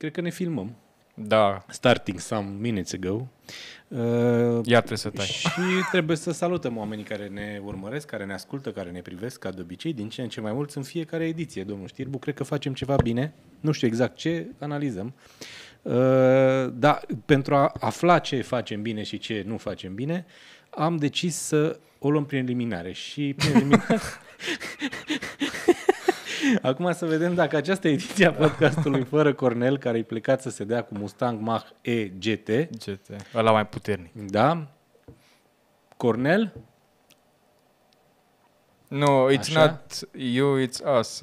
cred că ne filmăm. Da, Starting some minutes ago. Uh, iar trebuie să tai. și trebuie să salutăm oamenii care ne urmăresc, care ne ascultă, care ne privesc, ca de obicei, din ce în ce mai mulți în fiecare ediție, domnul Știrbu. Cred că facem ceva bine. Nu știu exact ce, analizăm. Uh, da, pentru a afla ce facem bine și ce nu facem bine, am decis să o luăm prin eliminare. Și prin eliminare... Acum să vedem dacă această ediție a podcastului fără Cornel, care e plecat să se dea cu Mustang Mach-E GT, GT. Ăla mai puternic. da? Cornel? No, it's Așa? not you, it's us.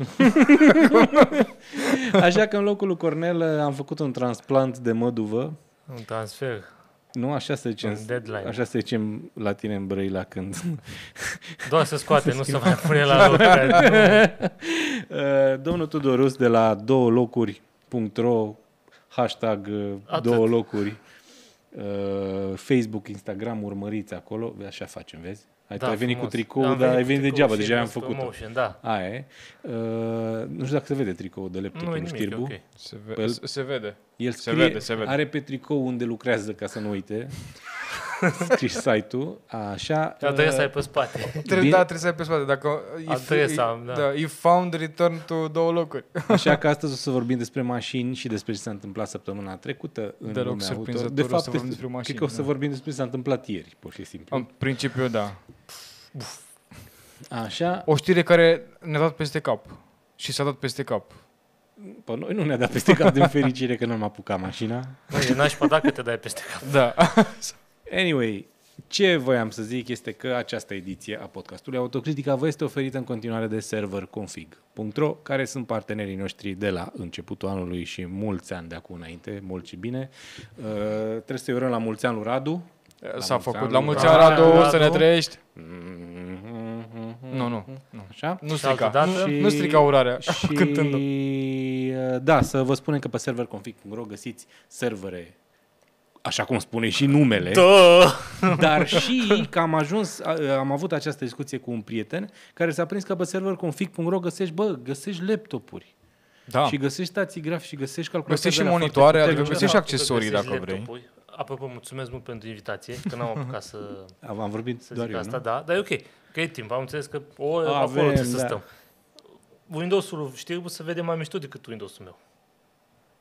Așa că în locul lui Cornel uh, am făcut un transplant de măduvă. Un transfer. Nu, așa se zicem, Un deadline. așa se zicem la tine în Brăila când... Doar să scoate, nu să mai pune la loc. că Uh, Domnul Tudorus de la două locuri.ro hashtag uh, Atât. două locuri uh, Facebook, Instagram, urmăriți acolo. Așa facem, vezi? Ai, Da, da, ai venit frumos. cu tricou, Am dar ai cu venit tricou degeaba, și deja am Lost făcut-o. Promotion, Da. Aia e. Uh, nu știu dacă se vede tricoul de laptop Nu e în nimic, știrbu. ok. Se, Păi ve- el- se, se vede. El Se scrie, vede, se vede. are pe tricou unde lucrează ca să nu uite. Scrie site-ul, așa. Adresa uh, e pe spate. Trebuie, Bine. da, trebuie să ai pe spate. Dacă Adresa, if, da. da. If found, return to două locuri. Așa că astăzi o să vorbim despre mașini și despre ce s-a întâmplat săptămâna trecută în Deloc lumea auto. surprinzător De o să fapt, vorbim este- despre mașini, cred că o să da. vorbim despre ce s-a întâmplat ieri, pur și simplu. În principiu, da. Așa, O știre care ne-a dat peste cap. Și s-a dat peste cap. pe noi nu ne-a dat peste cap din fericire că nu am apucat mașina. Mă, e nașpa dacă te dai peste cap. Da. Anyway, ce voiam să zic este că această ediție a podcastului Autocritica vă este oferită în continuare de serverconfig.ro, care sunt partenerii noștri de la începutul anului și mulți ani de acum înainte, mult și bine. Uh, trebuie să-i urăm la mulți ani lui Radu. S-a mulți făcut. ani, La mulți Radu. ani, Radu, Radu. să ne trăiești. Nu, Nu, nu. nu. Așa? Nu Și altă strica. dată? Nu, nu strica urarea. Și, Cântând. uh, da, să vă spunem că pe serverconfig.ro găsiți servere așa cum spune și numele, Da. dar și că am ajuns, a- am avut această discuție cu un prieten care s-a prins că pe serverconfig.ro găsești, bă, găsești laptopuri Da. și găsești stații grafice și găsești calculatoare. Găsești și alea monitoare, foarte adică puternice. găsești Da, accesorii găsești dacă vrei. Laptopuri. Apropo, mulțumesc mult pentru invitație, că n-am apucat să, Am, am vorbit să doar zic eu, asta, nu? da. Dar e ok, că e timp. Am înțeles că o, Avem, acolo trebuie să da. stăm. Windows-ul, știi, se vede mai mișto decât Windows-ul meu.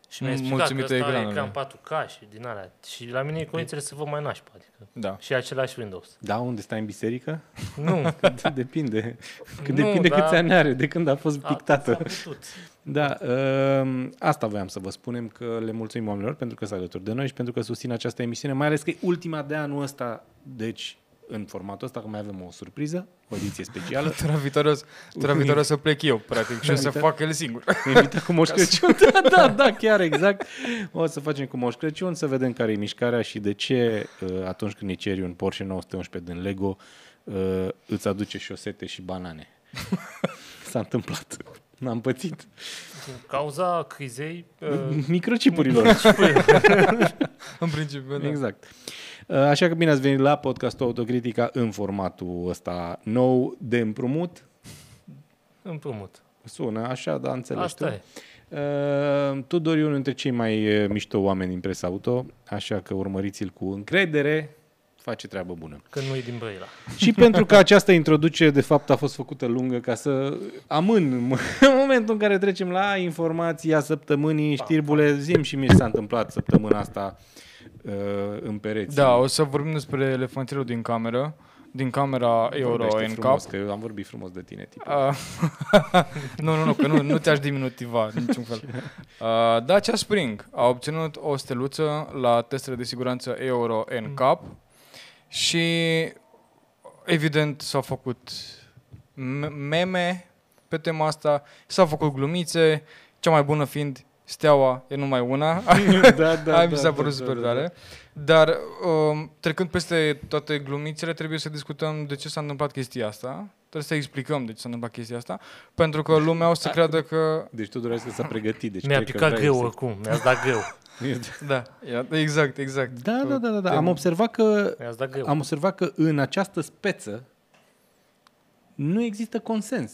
Și mi-a Mm, explicat că mulțumită ăsta are ecranului. ecran 4K și din alea. Și la mine condițiile să văd mai nașpa, adică. Da. Și același Windows. Da, unde stai în biserică? Nu, depinde. Cât Nu, depinde da. câți ani are, de când a fost a, pictată. s-a putut. Da, uh, asta voiam să vă spunem că le mulțumim oamenilor pentru că sunt alături de noi și pentru că susțin această emisiune, mai ales că e ultima de anul ăsta, deci în formatul ăsta, că mai avem o surpriză, o ediție specială. Tura viitoare, o să- tura viitoare o să plec eu, practic, și o să Uite. fac el singur. Ne invită cu Moș Crăciun. Da, da, da, chiar exact. O să facem cu Moș Crăciun, să vedem care e mișcarea și de ce uh, atunci când îi ceri un Porsche 911 din Lego, uh, îți aduce șosete și banane. S-a întâmplat. N-am pățit. Din cauza crizei, uh, Microcipurilor. În principiu, da. Exact. Uh, Așa că bine ați venit la podcastul Autocritica în formatul ăsta nou de împrumut. împrumut. Sună așa, dar înțelegi Asta tu. e. Uh, Tudor e unul dintre cei mai uh, mișto oameni din presa auto, așa că urmăriți-l cu încredere, face treabă bună. Când nu e din Brăila. Și pentru că această introducere de fapt a fost făcută lungă ca să amân în momentul în care trecem la informația săptămânii, știrbule, zim și mie ce s-a întâmplat săptămâna asta uh, în pereți. Da, o să vorbim despre elefantelul din cameră, din camera Euro Vorbește NCAP. frumos, că eu am vorbit frumos de tine, tip. Uh, nu, nu, nu, că nu, nu te-aș diminutiva în niciun fel. Uh, Dacia Spring a obținut o steluță la testele de siguranță Euro NCAP și evident s-au făcut me- meme pe tema asta, s-au făcut glumițe, cea mai bună fiind steaua e numai una. da, da, Aia mi s-a părut super tare. Dar um, trecând peste toate glumițele, trebuie să discutăm de ce s-a întâmplat chestia asta. Trebuie să explicăm de ce s-a întâmplat chestia asta. Pentru că lumea o să creadă că... Deci tu doreai să s-a pregătit. Deci Mi-a cred că picat vrei greu să- oricum, mi-ați dat greu. Da, ia- exact, exact. Da, da, da, da, da. Tem- Am observat că Mi-ați dat greu. am observat că în această speță nu există consens.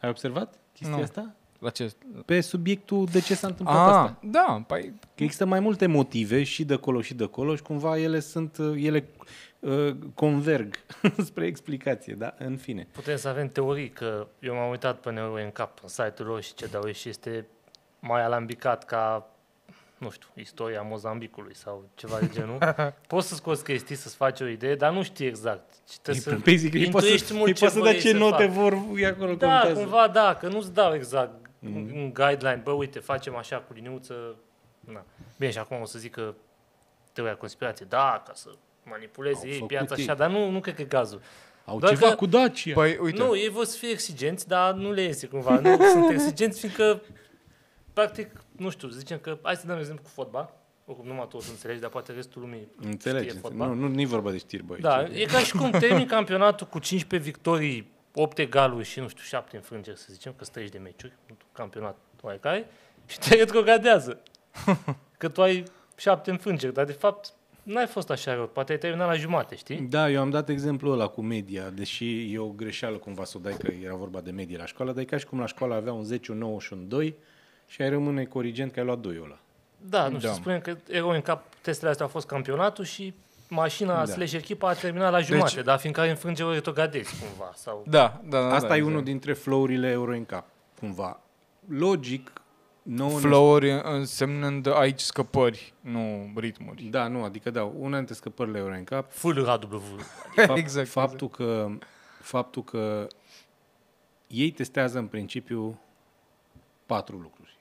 Ai observat chestia Nu. asta? La ce? Pe subiectul de ce s-a întâmplat Ah, asta. da, păi Că există mai multe motive și de acolo și de acolo și cumva ele sunt, uh, ele uh, converg spre explicație, da? În fine. Putem să avem teorii, că eu m-am uitat pe Nero în cap, în site-ul lor și ce dau ei și este mai alambicat ca, nu știu, istoria Mozambicului sau ceva de genul. Poți să scoți chestii, să-ți faci o idee, dar nu știi exact. Și trebuie să Basically, îi poți să, intuiești mult îi ce poți să vor dai ei ce să note facă. vor, e acolo Da, contează. cumva da, că nu-ți dau exact Mhm. Mm. un guideline. Bă, uite, facem așa cu liniuță. Na. Bine, și acum o să zic că teoria conspirației, da, ca să manipuleze Au ei făcut piața ei. așa, dar nu, nu cred că e cazul. Au Doar ceva că- cu Dacia. Păi, uite. Nu, ei vor să fie exigenți, dar nu le iese cumva. Nu sunt exigenți, fiindcă, practic, nu știu, zicem că, hai să dăm exemplu cu fotbal. Oricum, numai tu o să înțelegi, dar poate restul lumii Înțelegi? știe fotbal. Nu, nu, nu e vorba de știri, băi. Da, Ce- e ca și cum termin campionatul cu 15 victorii, 8 egaluri și, nu știu, 7 înfrângeri, să zicem, că 30 de meciuri, un campionat oarecare, și te retrogradează. Că tu ai 7 înfrângeri, dar de fapt n-ai fost așa rău, poate ai terminat la jumate, știi? Da, eu am dat exemplul ăla cu media, deși e o greșeală cumva să o dai că era vorba de medie la școală, dar e ca și cum la școală avea un 10, un 9 și un 2 și ai rămâne corigent că ai luat 2 ăla. Da, nu știu, Da. să spunem că eroi în cap, testele astea au fost campionatul și mașina Da. slash echipa a terminat la jumate, dar fiindcă are înfrânge o retrogradezi cumva. Sau... Da, da, da. Asta da, e exact. unul dintre flow-urile Euro NCAP, cumva. Logic, nouă ne- Flouri însemnând aici scăpări, nu ritmuri. Da, nu, adică da, una dintre scăpările Euro NCAP Full RAW. Fapt, Exact, faptul, Că, faptul că ei testează în principiu patru lucruri.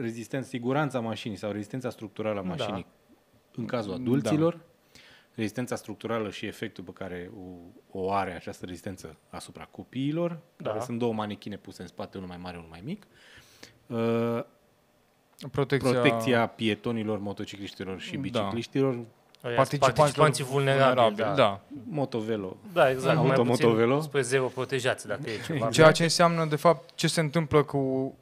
Rezistența, siguranța mașinii sau rezistența structurală a Da. Mașinii în cazul adulților, rezistența structurală și efectul pe care o, o are această rezistență asupra copiilor, Da. care sunt două manechine puse în spate, unul mai mare, unul mai mic, uh, Protecția, protecția pietonilor, motocicliștilor și Da. bicicliștilor, participanților participanții vulnerabili. Da. da. motovelo. Da, exact. Auto, mai puțin motovelo. Spre zero protejați, dacă e ceva. Ceea ce înseamnă, de fapt, ce se întâmplă cu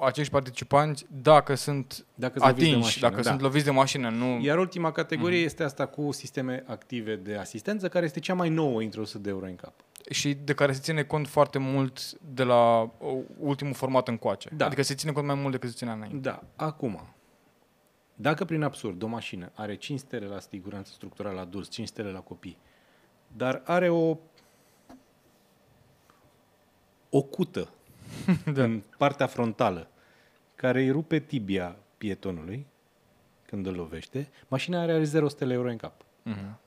acești participanți dacă sunt Dacă sunt loviți de atinși, mașină, dacă da. sunt loviți de mașină, nu... Iar ultima categorie Mhm. este asta cu sisteme active de asistență, care este cea mai nouă introdusă de Euro NCAP. și de care se ține cont foarte mult de la uh, ultimul format încoace. Da. Adică se ține cont mai mult decât se ținea înainte. Da, acum, dacă prin absurd o mașină are 5 stele la siguranță structurală la adulți, 5 stele la copii, dar are o o cută Da. în partea frontală care îi rupe tibia pietonului când îl lovește, mașina are 0 stele Euro NCAP. Mhm.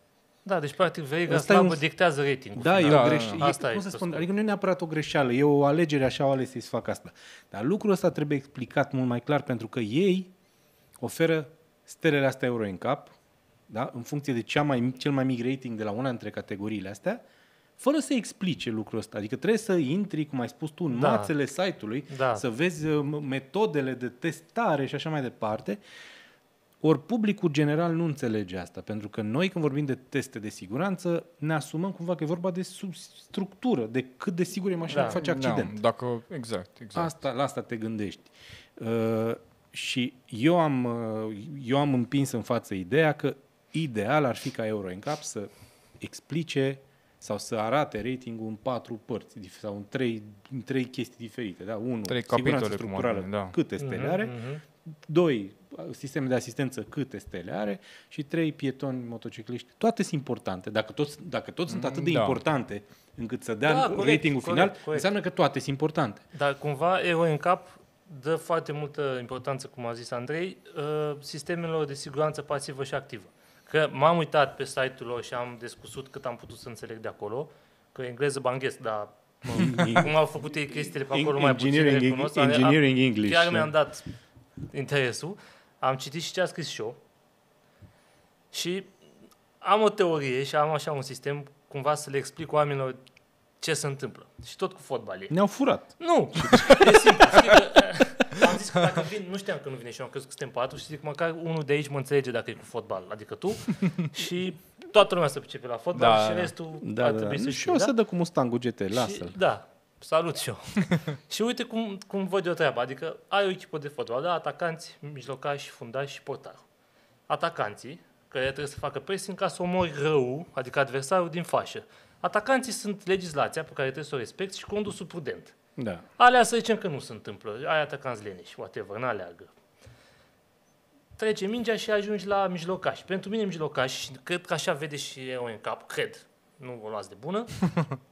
Da, deci practic veriga Ăsta e slabă un- dictează ratingul. Da, e Da, o da, greșeală. da. E, Asta cum e, să pe spun, scurt. adică nu e neapărat o greșeală, e o alegere, așa au ales să-i să facă asta. Dar lucrul ăsta trebuie explicat mult mai clar, pentru că ei oferă stelele astea Euro NCAP, da? în funcție de cea mai, mic- cel mai mic rating de la una dintre categoriile astea, fără să explice lucrul ăsta. Adică trebuie să intri, cum ai spus tu, în Da. mațele site-ului, Da. să vezi uh, m- metodele de testare și așa mai departe. Ori publicul general nu înțelege asta, pentru că noi când vorbim de teste de siguranță, ne asumăm cumva că e vorba de sub structură, de cât de sigur e mașina Da. că face accident. Da, dacă, exact, exact. Asta, la asta te gândești. Uh, și eu am, uh, eu am împins în față ideea că ideal ar fi ca Euro NCAP să explice sau să arate ratingul în patru părți dif- sau în trei, în trei chestii diferite. Da? Unu, Trei siguranță capitole, cum ar structurală, veni, da. câte stele Mhm, are. mhm. Doi, sisteme de asistență, câte stele are. Și trei, pietoni, motocicliști. Toate sunt importante. Dacă toți, dacă toți sunt atât de Da. importante încât să dea Da, da, corect, ratingul corect, final, corect. înseamnă că toate sunt importante. Dar cumva Euro în cap dă foarte multă importanță, cum a zis Andrei, uh, sistemelor de siguranță pasivă și activă. Că m-am uitat pe site-ul lor și am discutat cât am putut să înțeleg de acolo, că e engleză banghez, dar mă, cum au făcut ei chestiile pe acolo mai puțin le engineering, cunosc. engineering English. Chiar da. mi-am dat interesul, am citit și ce a scris și eu și am o teorie și am așa un sistem cumva să le explic oamenilor ce se întâmplă. Și tot cu fotbal e. Ne-au furat. Nu, e simplu. Știi că, eh, am zis că dacă vin, nu știam că nu vine și eu am crezut că suntem patru și zic măcar unul de aici mă înțelege dacă e cu fotbal, adică tu și toată lumea se pricepe la fotbal Da, și da. restul Da, ar da, da. trebui să Nu, știe. și o da? să dă cu Mustangul GT, Și, lasă-l. da, salut și eu. și uite cum, cum văd eu treaba, adică ai o echipă de fotbal, da, atacanți, mijlocași, fundași și portar. Atacanții, care trebuie să facă pressing ca să omori rău, adică adversarul din fașă. Atacanții sunt legislația pe care trebuie să o respecti și condusul prudent. Da. Alea să zicem că nu se întâmplă. Aia atacanți leneși, whatever, n-aleargă. Trece mingea și ajungi la mijlocaș. Pentru mine mijlocaș, și cred că așa vede și eu în cap, cred, nu o luați de bună,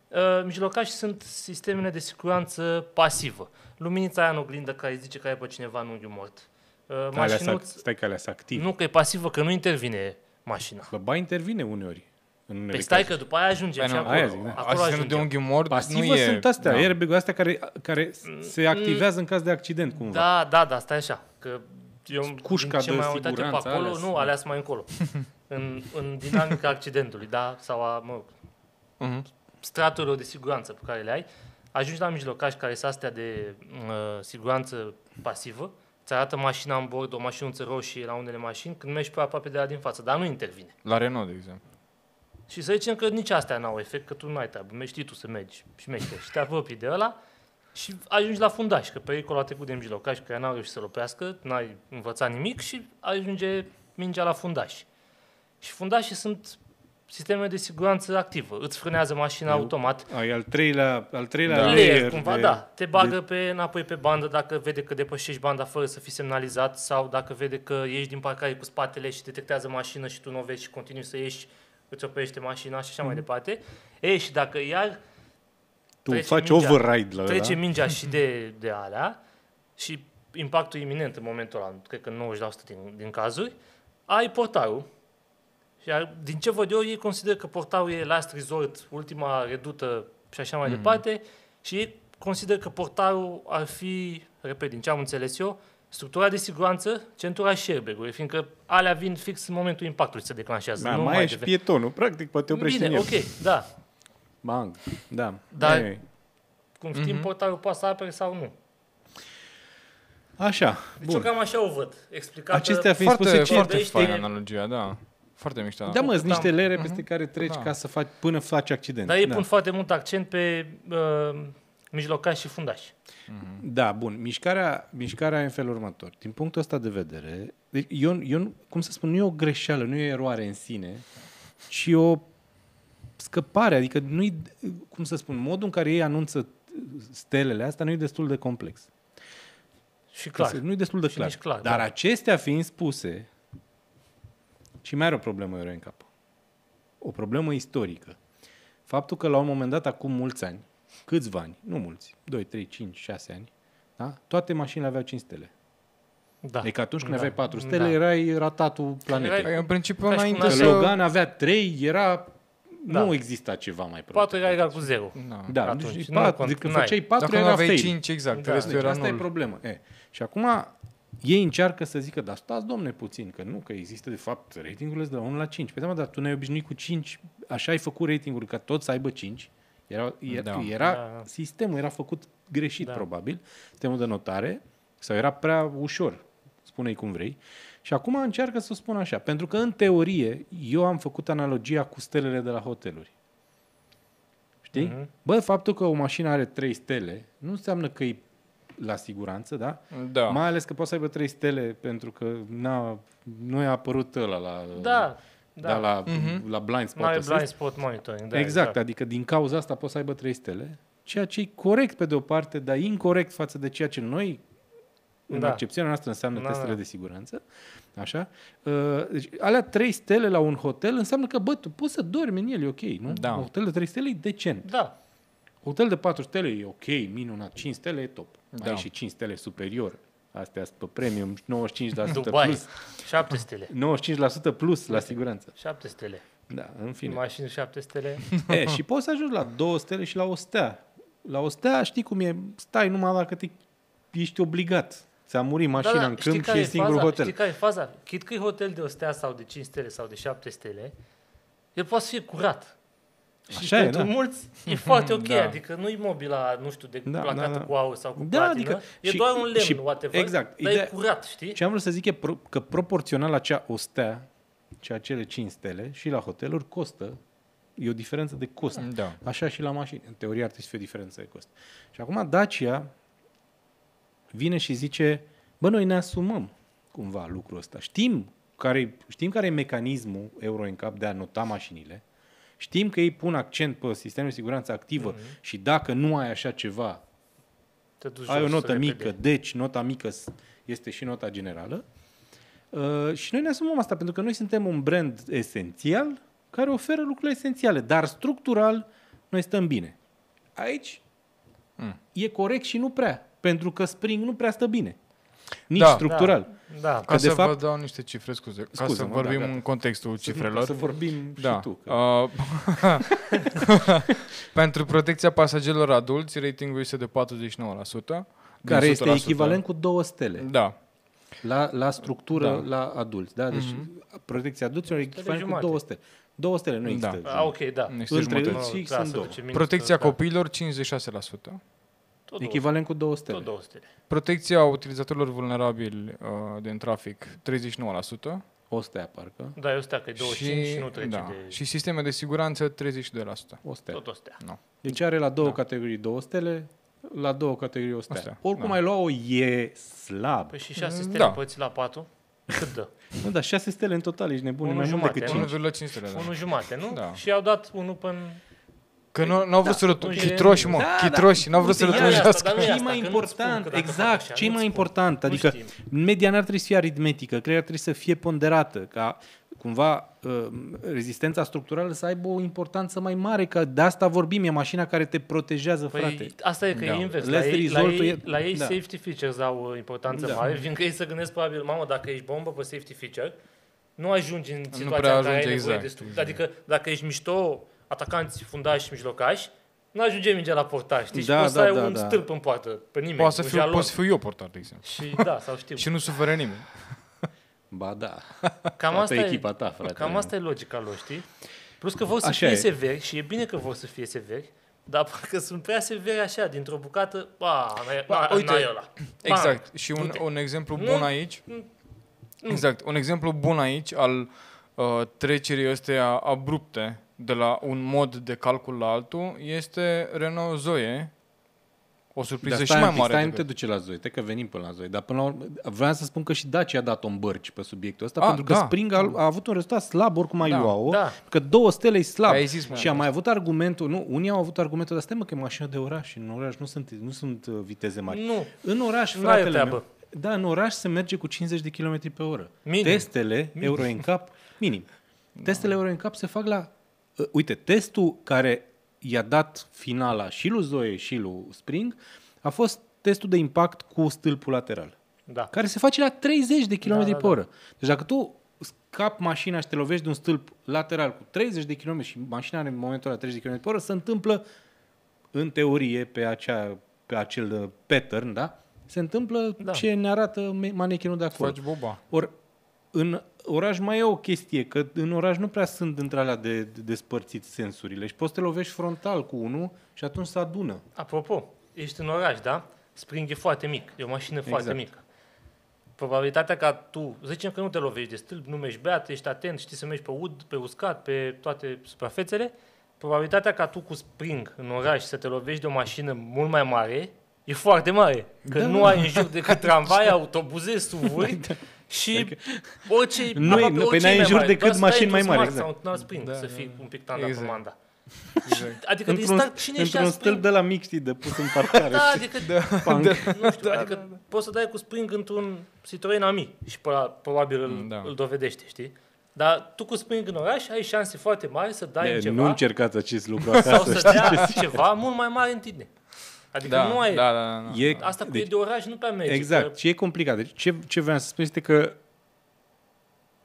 uh, mijlocași sunt sistemele de siguranță pasivă. Luminița aia în oglindă care zice că ai pe cineva în unghiul mort. Uh, Alea mașinuț, să, stai că alea să activ. nu că e pasivă, că nu intervine mașina. Bă, ba intervine uneori. În unele Păi stai cazuri. că după aia ajungem Păi și nu, acolo. aia zic, da. acolo Asistentul de ajungem. unghi mort Pasivă nu e... sunt astea, da. da. airbag astea care, care se activează în caz de accident cumva. Da, da, da, stai așa. Că eu Cușca din ce de mai am uitat eu pe siguranță, acolo, alea nu, sunt. alea sunt mai încolo. în, în dinamica accidentului, da? Sau a, mă, Mhm. straturilor de siguranță pe care le ai, ajungi la mijlocaș care sunt astea de uh, siguranță pasivă, îți arată mașina în bord, o mașinuță roșie la unele mașini, când mergi pe aproape de la din față, dar nu intervine. La Renault, de exemplu. Și să zicem că nici astea n-au efect, că tu nu ai treabă, mergi știi tu să mergi și mergi și te apropii de ăla și ajungi la fundaș, că pericolul a trecut de mijlocaș, care n-au reușit să-l oprească, n-ai învățat nimic și ajunge mingea la fundaș. Și fundașii sunt sisteme de siguranță activă, îți frânează mașina Eu- automat, Ai al treilea, al treilea Da. layer, layer, cumva, de, da. Te bagă pe, înapoi pe bandă dacă vede că depășești banda fără să fii semnalizat sau dacă vede că ieși din parcare cu spatele și detectează mașină și tu nu o vezi și continui să ieși, îți oprește mașina și așa mai departe. Ei, și dacă iar Tu trece faci mingea- override la trece ăla. mingea și de, de alea și impactul iminent în momentul ăla, cred că 90% din, din cazuri, ai portarul. Și ar- din ce văd eu, ei consideră că portarul e last resort, ultima redută și așa mai departe și ei consideră că portarul ar fi, repet, din ce am înțeles eu, structura de siguranță, centura și airbag fiindcă alea vin fix în momentul impactului se declanșează. Da, nu mai e și deve- pietonul, practic, poate oprești Bine, în el. ok, da. Bang, da. Dar- Anyway. Cum știm, portarul poate să apere sau nu. Așa, Deci eu bun. cam așa o văd. Explicată Acestea fiind Foarte, spuse, ce foarte vorbește- faină analogia, da. Foarte mișto. Da, mă, sunt Cât niște am- lere peste care treci Da. ca să faci, până faci accident. Dar ei da. pun foarte mult accent pe uh, mijlocași și fundași. Da, bun. Mișcarea, mișcarea e în felul următor. Din punctul ăsta de vedere, deci eu, eu, nu- cum să spun, nu e o greșeală, nu e o eroare în sine, ci o scăpare. Adică nu cum să spun, modul în care ei anunță stelele astea nu e destul de complex. Și clar. Nu e destul de Și clar. nici clar, Dar da. acestea fiind spuse, și mai are o problemă eu în cap. O problemă istorică. Faptul că la un moment dat, acum mulți ani, câțiva ani, nu mulți, 2, 3, 5, 6 ani, da? toate mașinile aveau 5 stele. Da. Adică atunci când Da. aveai 4 stele, Da. erai ratatul planetei. Erai- Păi, în principiu, Ca și înainte cum Că să... Logan avea 3, era... Da. Nu exista ceva mai prost. Patru era egal cu zero. Da. Da, atunci. deci, Nu patru, cont- adică n-ai. făceai 4 Dacă nu era aveai fail. 5, exact, Da, restul Deci era asta e nul. problema. E. Și acum ei încearcă să zică, dar stați, domne, puțin, că nu, că există de fapt ratingurile sunt de la 1 la 5. Păi da, mă, dar tu ne-ai obișnuit cu 5, așa ai făcut ratingul ca toți să aibă 5. Era, era, Da. era Da. sistemul era făcut greșit, Da. probabil, sistemul de notare, sau era prea ușor, spune-i cum vrei. Și acum încearcă să o spun așa, pentru că în teorie eu am făcut analogia cu stelele de la hoteluri. Știi? Mhm. Bă, faptul că o mașină are 3 stele nu înseamnă că e la siguranță, da? Da. Mai ales că poate să aibă 3 stele pentru că n-a, nu i-a apărut ăla la, Da, da. da. la, Mhm. la blind spot Nu are assist. blind spot monitoring. Da, exact, adică din cauza asta poți să aibă 3 stele, ceea ce e corect pe de o parte, dar incorrect față de ceea ce noi în Da. accepția noastră înseamnă Da, testele da. de siguranță. Așa? Uh, Deci, alea trei stele la un hotel înseamnă că, bă, tu poți să dormi în el, e ok, nu? Da. Un hotel de trei stele e decent. Da. Hotel de 4 stele e ok, minunat. 5 stele e top. Da. Da. Ai și 5 stele superior. Astea sunt pe premium, 95% Dubai. plus. 7 stele. 95% plus la siguranță. 7 stele. Da, în fine. Mașini 7 stele. E, și poți să ajungi la 2 stele și la o stea. La o stea știi cum e, stai numai dacă te, ești obligat. Ți-a murit mașina în știi câmp și care e e singur faza? hotel. Știi care e faza? Chit că e hotel de o stea sau de 5 stele sau de 7 stele, el poate să fie curat. Și Așa e, pentru da. mulți e foarte ok, Da. adică nu e mobila, nu știu, de Da, placată da, da. cu aur sau cu Da, platină, adică e și- doar un lemn, și- whatever, exact, dar e ideea- curat, știi? Ce am vrut să zic e pro- că proporțional la cea o stea, ceea cele 5 stele și la hoteluri costă, e o diferență de cost. Da. Așa și la mașini. În teorie ar trebui să fie o diferență de cost. Și acum Dacia vine și zice, bă, noi ne asumăm cumva lucrul ăsta. Știm care, știm care e mecanismul Euro NCAP de a nota mașinile, știm că ei pun accent pe sistemul de siguranță activă Mhm. și dacă nu ai așa ceva, Te duci ai o jos notă repede. mică, deci nota mică s- este și nota generală. Uh, și noi ne asumăm asta pentru că noi suntem un brand esențial care oferă lucrurile esențiale, dar structural noi stăm bine. Aici Mm. e corect și nu prea, pentru că Spring nu prea stă bine. Nici Da. structural. Da, Ca Că, să de vă fapt- dau niște cifre, scuze, ca să Scuză-mă, da, vorbim gata. în contextul cifrelor. Să vorbim Da. și tu. Că... Uh, pentru protecția pasagerilor adulți, ratingul este de 49%. din care este 100%. echivalent cu două stele Da. la, la structură, Da. la adulți. Da? Deci Mhm. protecția adulților e echivalent cu jumate. două stele. Două stele nu Da. există. A, ok, da. Niște Între jumătăți. și Nu, sunt să două. duce minus, Protecția da. copiilor, 56%. Tot Echivalent cu două stele. Tot două stele. Protecția utilizatorilor vulnerabili uh, din trafic, 39%. O stea, parcă. Da, eu stea că e 25 și, și nu trece da. de... și sisteme de siguranță, 32%. O stea. Tot o stea. Deci are la două Da. categorii două stele, la două categorii o stea. O stea, Oricum da. ai lua-o, e slab. Păi și 6 Mm, stele da. împărțit la 4? Cât dă? Nu, dar șase stele în total, ești nebun, e Unul mai mult jumate, decât nu? cinci. 1,5 stele, da. 1 jumate, nu? Da. Și i-au dat unul până... Că nu, n-au vrut să nu rătu... e- Chitroși, mă, Da, chitroși, n-au vrut să Uite, rătunjească. iar rătunjească. asta, dar nu e Ce asta, mai că nu-ți spun important, că dacă fac exact, așa, ce mai nu-ți spun. important, Nu adică știm. media n-ar trebui să fie aritmetică, cred că ar trebui să fie ponderată, ca cumva uh, rezistența structurală să aibă o importanță mai mare, că de asta vorbim, e mașina care te protejează, frate. Păi asta e că Da. e invers. La Last ei, la resort-ul ei, e- la ei da. safety features au uh, importanță Da. mare, fiindcă ei să gândesc probabil, mamă, dacă ești bombă pe safety feature, nu ajungi în situația prea în care ai ajunge, nevoie exact, de stru- exact. Adică dacă ești mișto, atacanți, fundași și mijlocași, nu ajunge mingea la portar, știi? Da, și poți da, să ai da, un da. stâlp în poartă, pe nimeni, Poate să un fiu, jalon. pot să fiu eu portar, de exemplu. Și da, sau știu. Și nu suferă nimeni. Ba da, Cam Toată asta, e, echipa ta, frate. cam asta e logica lor, știi? Plus că vor să Așa fie e. severi și e bine că vor să fie severi, dar parcă sunt prea severi așa, dintr-o bucată, ba, n-ai, Ba, n-ai, uite, n-ai ăla. Exact. Și un, du-te. un exemplu Nu. bun aici. Nu. Exact. Un exemplu bun aici al uh, trecerii astea abrupte de la un mod de calcul la altul este Renault Zoe. O surpriză Dar și stai, mai un pic, mare. stai, nu te decât- duce la Zoe, te că venim până la Zoe. Dar până la urmă, vreau să spun că și Dacia a dat-o în bărci pe subiectul ăsta, A, pentru că da. Spring a, a avut un rezultat slab, oricum ai Da. lua-o, Da. că două stele e slab. Ai zis, mă. și am mai avut argumentul, nu, unii au avut argumentul, dar stai mă că e mașină de oraș, în oraș nu sunt, nu sunt uh, viteze mari. Nu, În oraș, N-ai o fratele treabă. meu, da, în oraș se merge cu 50 de km pe oră. Minim. Testele Euro NCAP, minim. Testele Euro NCAP se fac la... Uh, uite, testul care i-a dat finala și lui Zoe și lui Spring a fost testul de impact cu stâlpul lateral, da. care se face la 30 de km Da, da, pe da. oră. Deci dacă tu scapi mașina și te lovești de un stâlp lateral cu 30 de km și mașina are în momentul ăla 30 de km pe oră, se întâmplă în teorie pe, acea, pe acel uh, pattern, da? Se întâmplă Da. ce ne arată me- manechinul de acolo. Faci boba. Ori în oraș mai e o chestie, că în oraș nu prea sunt între alea de, de despărțit sensurile și poți să te lovești frontal cu unul și atunci se adună. Apropo, ești în oraș, da? Spring e foarte mic, e o mașină foarte Exact. mică. Probabilitatea ca tu, să zicem că nu te lovești de stâlp, nu mergi beat, ești atent, știi să mergi pe ud, pe uscat, pe toate suprafețele, probabilitatea ca tu cu Spring în oraș să te lovești de o mașină mult mai mare e foarte mare. Că Da. nu ai în jur decât tramvai, autobuze, SUV-uri și orice... Nu e- aproape nu, păi orice n-ai e în jur mare. decât Doar să dai mașini mai într-un mari, Smart exact. Sau un Spring, Da, să da, fii da. un pic tanda Exact. comanda. Exact. Adică din Într-un, start, cine și într-un stâlp de la mic, știi, de pus în parcare. Da, adică, Punk. nu știu, adică poți să dai cu Spring într-un Citroen Ami și pe ăla, probabil îl, Da. îl dovedește, știi? Dar tu cu Spring în oraș ai șanse foarte mari să dai în E, ceva nu încercați acest lucru sau acasă. să dea ceva mult mai mare în tine. Adică Da, nu ai... da, da, da, da. E, Asta cu deci, deci, de oraș nu prea merge. Exact. Că, Și e complicat. Deci ce, ce vreau să spun este că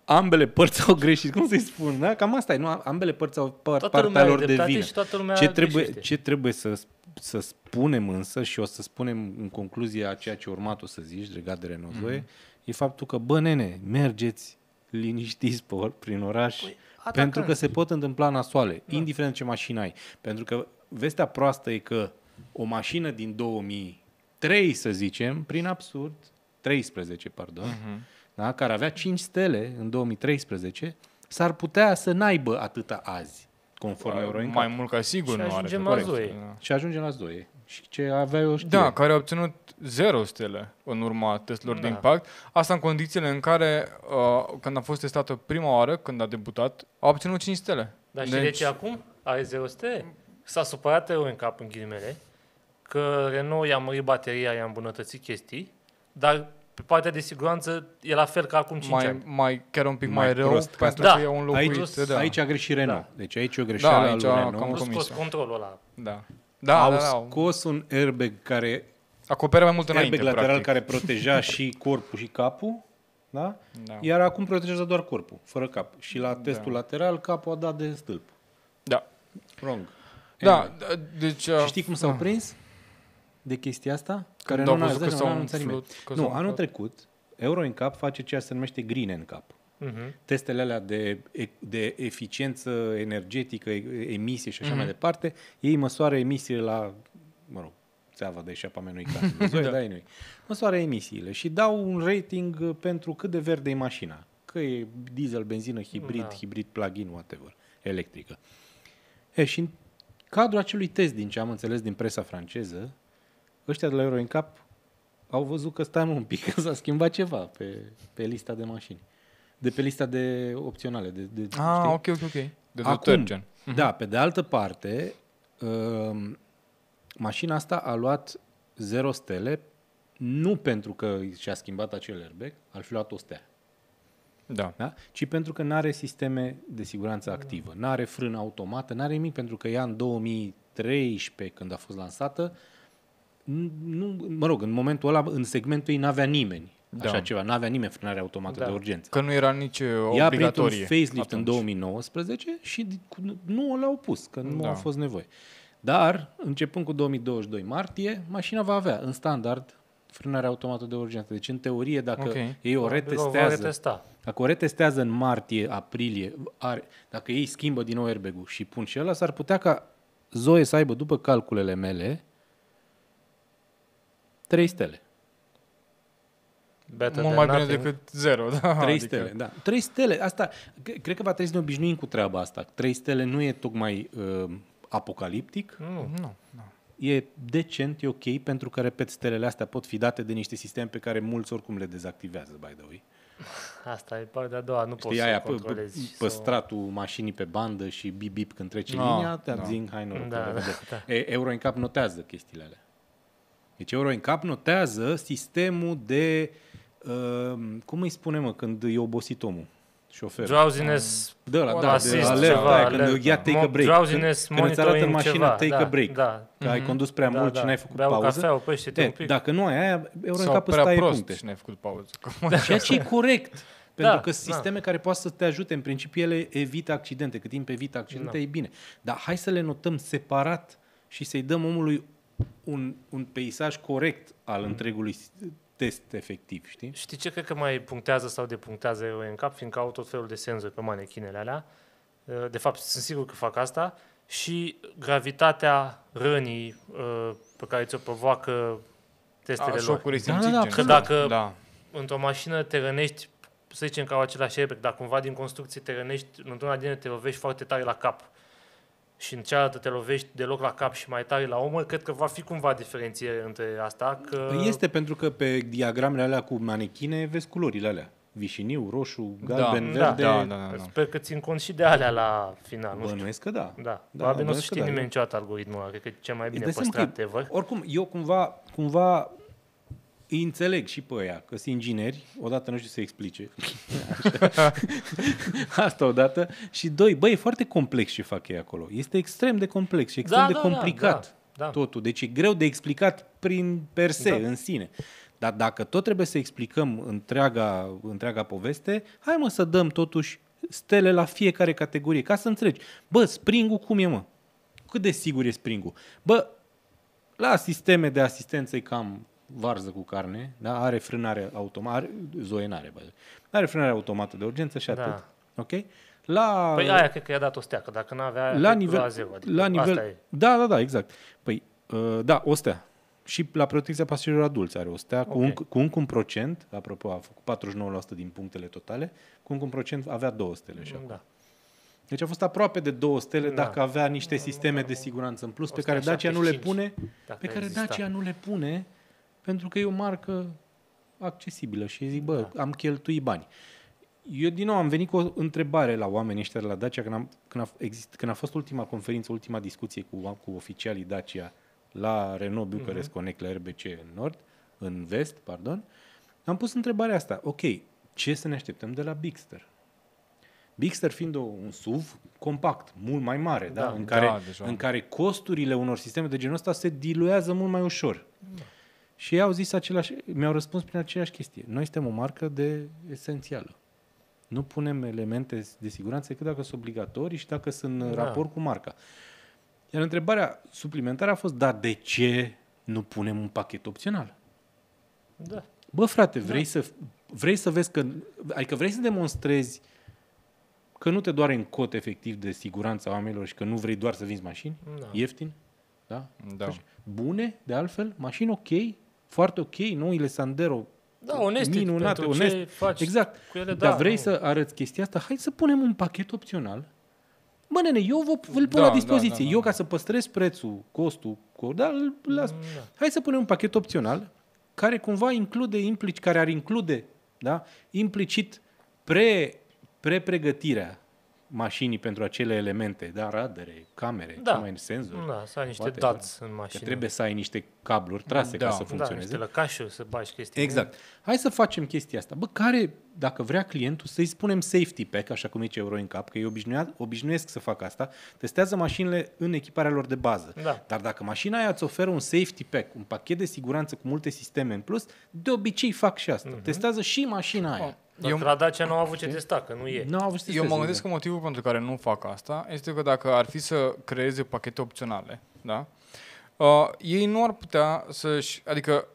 ambele părți au greșit. Cum să-i spun? Da? Cam asta e. Nu? Ambele părți au par, toată partea lumea are lor de dreptate vină. și toată lumea Ce trebuie, greșește. ce trebuie să, să spunem însă și o să spunem în concluzie a ceea ce urmat o să zici legat de Renault Zoe, Mhm. e faptul că, bă, nene, mergeți liniștiți pe, or- prin oraș Păi, pentru atacanți. că se pot întâmpla nasoale, indiferent ce mașină ai. Pentru că vestea proastă e că o mașină din 2003, să zicem, prin absurd, 13, pardon, Mhm. da, care avea 5 stele în 2013, s-ar putea să n-aibă atâta azi, conform Euro NCAP. Mai mult ca sigur Și nu are. ajungem pe la corect. Zoe. Da. Și ajungem la Zoe. Și ce avea eu știe. Da, care a obținut 0 stele în urma testelor de Da. impact. Asta în condițiile în care, uh, când a fost testată prima oară, când a debutat, a obținut 5 stele. Dar și de ce acum? Are 0 stele? S-a supărat în cap în ghilimele că Renault i-a mărit bateria, i-a îmbunătățit chestii, dar pe partea de siguranță e la fel ca acum 5 Mai, ani. mai, chiar un pic mai, Mai rău, prost ca pentru asta. că Da. e un locuit. Aici, da. aici a greșit Renault. Da. Deci aici e o greșeală Da, aici al lui a Renault. cam Nu scos comis-o. controlul ăla. Da. Da, au da, da. scos un airbag care Acoperă mai mult înainte, airbag lateral practic. care proteja și corpul și capul, da? Da. Iar acum protejează doar corpul, fără cap. Și la testul lateral capul a dat de stâlp. Da. Wrong. Da, Anyway. da, deci... uh, Și știi cum s-au prins de chestia asta? Când nu au n-a- văzut că nu s-au n-a anunțat nimeni. umflut, că Nu, s-au anul umflat. trecut, Euro NCAP face ceea ce se numește Green NCAP. Mhm. Testele alea de, de eficiență energetică, e- emisie și așa Mhm. mai departe, ei măsoară emisiile la, mă rog, țeava de eșapamentul casă, de zoi, Da. da. anyway. Măsoară emisiile și dau un rating uh, pentru cât de verde e mașina. Că e diesel, benzină, hibrid, Da. da. hibrid, plug-in, whatever, electrică. E, și în cadrul acelui test, din ce am înțeles din presa franceză, ăștia de la Euro NCAP au văzut că stai mă, un pic, că s-a schimbat ceva pe, pe lista de mașini. De pe lista de opționale. De, de, Ah, știi? ok, ok, ok. De Acum, detergent. Da, pe de altă parte, um, mașina asta a luat 0 stele nu pentru că și-a schimbat acel airbag, ar fi luat o stea, Da. da? ci pentru că nu are sisteme de siguranță activă, nu are frână automată, nu are nimic, pentru că ea în 2013, când a fost lansată, nu, nu- mă rog, în momentul ăla, în segmentul ei n-avea nimeni Da. așa ceva, n-avea nimeni frânare automată Da. de urgență. Că nu era nici uh, Ea a primit un obligatorie. facelift atunci. în 2019 și cu- nu l-au pus, că nu Da. a fost nevoie. Dar, începând cu 2022 martie, mașina va avea, în standard, frânare automată de urgență. Deci, în teorie, dacă Ok. ei o Va retestează, retesta. dacă o retestează în martie, aprilie, are, dacă ei schimbă din nou airbag și pun și ăla, s-ar putea ca Zoe să aibă, după calculele mele, 3 stele. Better Mult than mai bine nothing. decât zero, da. 3 adică- stele, da. 3 stele, asta, c- cred că va trebui să ne obișnuim cu treaba asta. 3 stele nu e tocmai uh, apocaliptic, Nu. Nu, nu. e decent, e ok, pentru că, repet, stelele astea pot fi date de niște sisteme pe care mulți oricum le dezactivează, by the way. Asta e partea a doua, nu poți Știi să aia, o pe, pe, controlezi. și să o- păstratul mașinii pe bandă și bip-bip când trece Ah, linia, te da. zic, hai noroc, Da, la da, revedere. da. E, Euro NCAP notează chestiile alea. Deci Euro NCAP notează sistemul de, uh, cum îi spune, mă, când e obosit omul, șoferul. Drowsiness, De ăla, da, de assist, alert, ceva, aia, când alert. ia take a Mo- break. drowsiness când, când îți arată în monitoring mașină ceva, take da, a break. da. Că ai condus prea Da, mult da. și n-ai făcut Bea o pauză. cafea, oprește-te E, un pic. dacă nu ai aia, Euro Sau NCAP îți prea taie prost puncte. și n-ai făcut pauză. Ceea ce e corect. Pentru Da, că da. sisteme care poate să te ajute, în principiu ele evită accidente. Cât timp evită accidente, Da. e bine. Dar hai să le notăm separat și să-i dăm omului un, un peisaj corect al întregului s- test efectiv, știi? Știi ce cred că mai punctează sau depunctează Euro NCAP, fiindcă au tot felul de senzori pe manechinele alea. De fapt, sunt sigur că fac asta. Și gravitatea rănii uh, pe care ți-o provoacă testele A, lor. șocuri Da, da, simțite. da, gen. Că dacă Da. într-o mașină te rănești, să zicem că au același airbag, dar cumva din construcție te rănești, într-una din ele te lovești foarte tare la cap și în cealaltă te lovești deloc la cap și mai tare la omăr, cred că va fi cumva diferențiere între asta. Că Păi Este pentru că pe diagramele alea cu manechine vezi culorile alea. Vișiniu, roșu, galben, Da, verde. da, da, da, da. Sper că țin cont și de alea la final. Nu știu. Bănuiesc că da. Da, Da, probabil nu o să bănuiesc că știe da. nimeni niciodată algoritmul ăla. Cred că e cel mai bine Îți dai seama păstrat că- ever. Oricum, eu cumva, cumva îi înțeleg și pe ăia, că sunt ingineri, odată nu știu să explice. Așa. Asta odată. Și doi, băi, e foarte complex ce fac ei acolo. Este extrem de complex și extrem Da, de da, da, complicat da, da. totul. Deci e greu de explicat prin per se, Da. în sine. Dar dacă tot trebuie să explicăm întreaga, întreaga poveste, hai mă să dăm totuși stele la fiecare categorie, ca să înțelegi. Bă, springul cum e, mă? Cât de sigur e springul? Bă, la sisteme de asistență e cam varză cu carne, da? are frânare automată, are, Zoe n-are, bă. are frânare automată de urgență și Da. atât. Ok? La, Păi aia cred că i-a dat o stea, că dacă nu avea aia, la cred că nivel, la zero. Adică la asta nivel, e. da, da, da, exact. Păi, uh, da, o stea. Și la protecția pasagerilor adulți are o stea cu, Ok. un, cu încă un procent, apropo, a făcut 49% din punctele totale, cu încă un procent avea două stele și acum. Da. Deci a fost aproape de două stele Da. dacă avea niște sisteme de siguranță în plus pe care Dacia nu le 175, pune, dacă pe care exista. Dacia nu le pune pentru că e o marcă accesibilă și zic, bă, Da. am cheltuit bani. Eu din nou am venit cu o întrebare la oamenii ăștia de la Dacia când, am, când, a, exist, când a fost ultima conferință, ultima discuție cu, cu oficialii Dacia la Renault Bucharest Mhm. Connect, la RBC în nord, în vest, pardon, am pus întrebarea asta. Ok, ce să ne așteptăm de la Bigster? Bigster fiind o, un SUV compact, mult mai mare, da, Da, în, da, care, deja. în care costurile unor sisteme de genul ăsta se diluează mult mai ușor. Și ei au zis același, mi-au răspuns prin aceeași chestie. Noi suntem o marcă de esențială. Nu punem elemente de siguranță decât dacă sunt obligatorii și dacă sunt în Da. raport cu marca. Iar întrebarea suplimentară a fost, dar de ce nu punem un pachet opțional? Da. Bă, frate, vrei, să, vrei să vezi că... Adică vrei să demonstrezi că nu te doare în cot efectiv de siguranța oamenilor și că nu vrei doar să vinzi mașini? Da. Ieftin? Da? Da. Bune, de altfel, mașini ok, foarte ok, noile Sandero, Da, oneste. minunate, pentru onest. ce faci Exact. cu ele, Dar da, vrei nu. să arăți chestia asta? Hai să punem un pachet opțional. Bă, nene, eu vă, îl pun Da, la dispoziție. da, da, Eu, da. ca să păstrez prețul, costul, co- da, îl las. Da. Hai să punem un pachet opțional care cumva include, implici, care ar include, da, implicit pre, pre-pregătirea mașinii pentru acele elemente, da, radare, camere, Da. ce mai senzori. Da, să ai niște Poate, dați în Că mașină. trebuie să ai niște cabluri trase Da. ca să Da, da, funcționeze. niște lăcașuri să bagi chestii. Exact. Hai să facem chestia asta. Bă, care, dacă vrea clientul, să-i spunem safety pack, așa cum zice Euro în cap, că ei obișnuia- obișnuiesc să facă asta, testează mașinile în echiparea lor de bază. Da. Dar dacă mașina aia îți oferă un safety pack, un pachet de siguranță cu multe sisteme în plus, de obicei fac și asta. Mhm. Testează și mașina aia. Dar Eu- la Dacia nu au avut ce testa, că nu e. Nu au avut să Eu mă testeze, gândesc că motivul pentru care nu fac asta este că dacă ar fi să creeze pachete opționale, da? Uh, ei nu ar putea să-și... Adică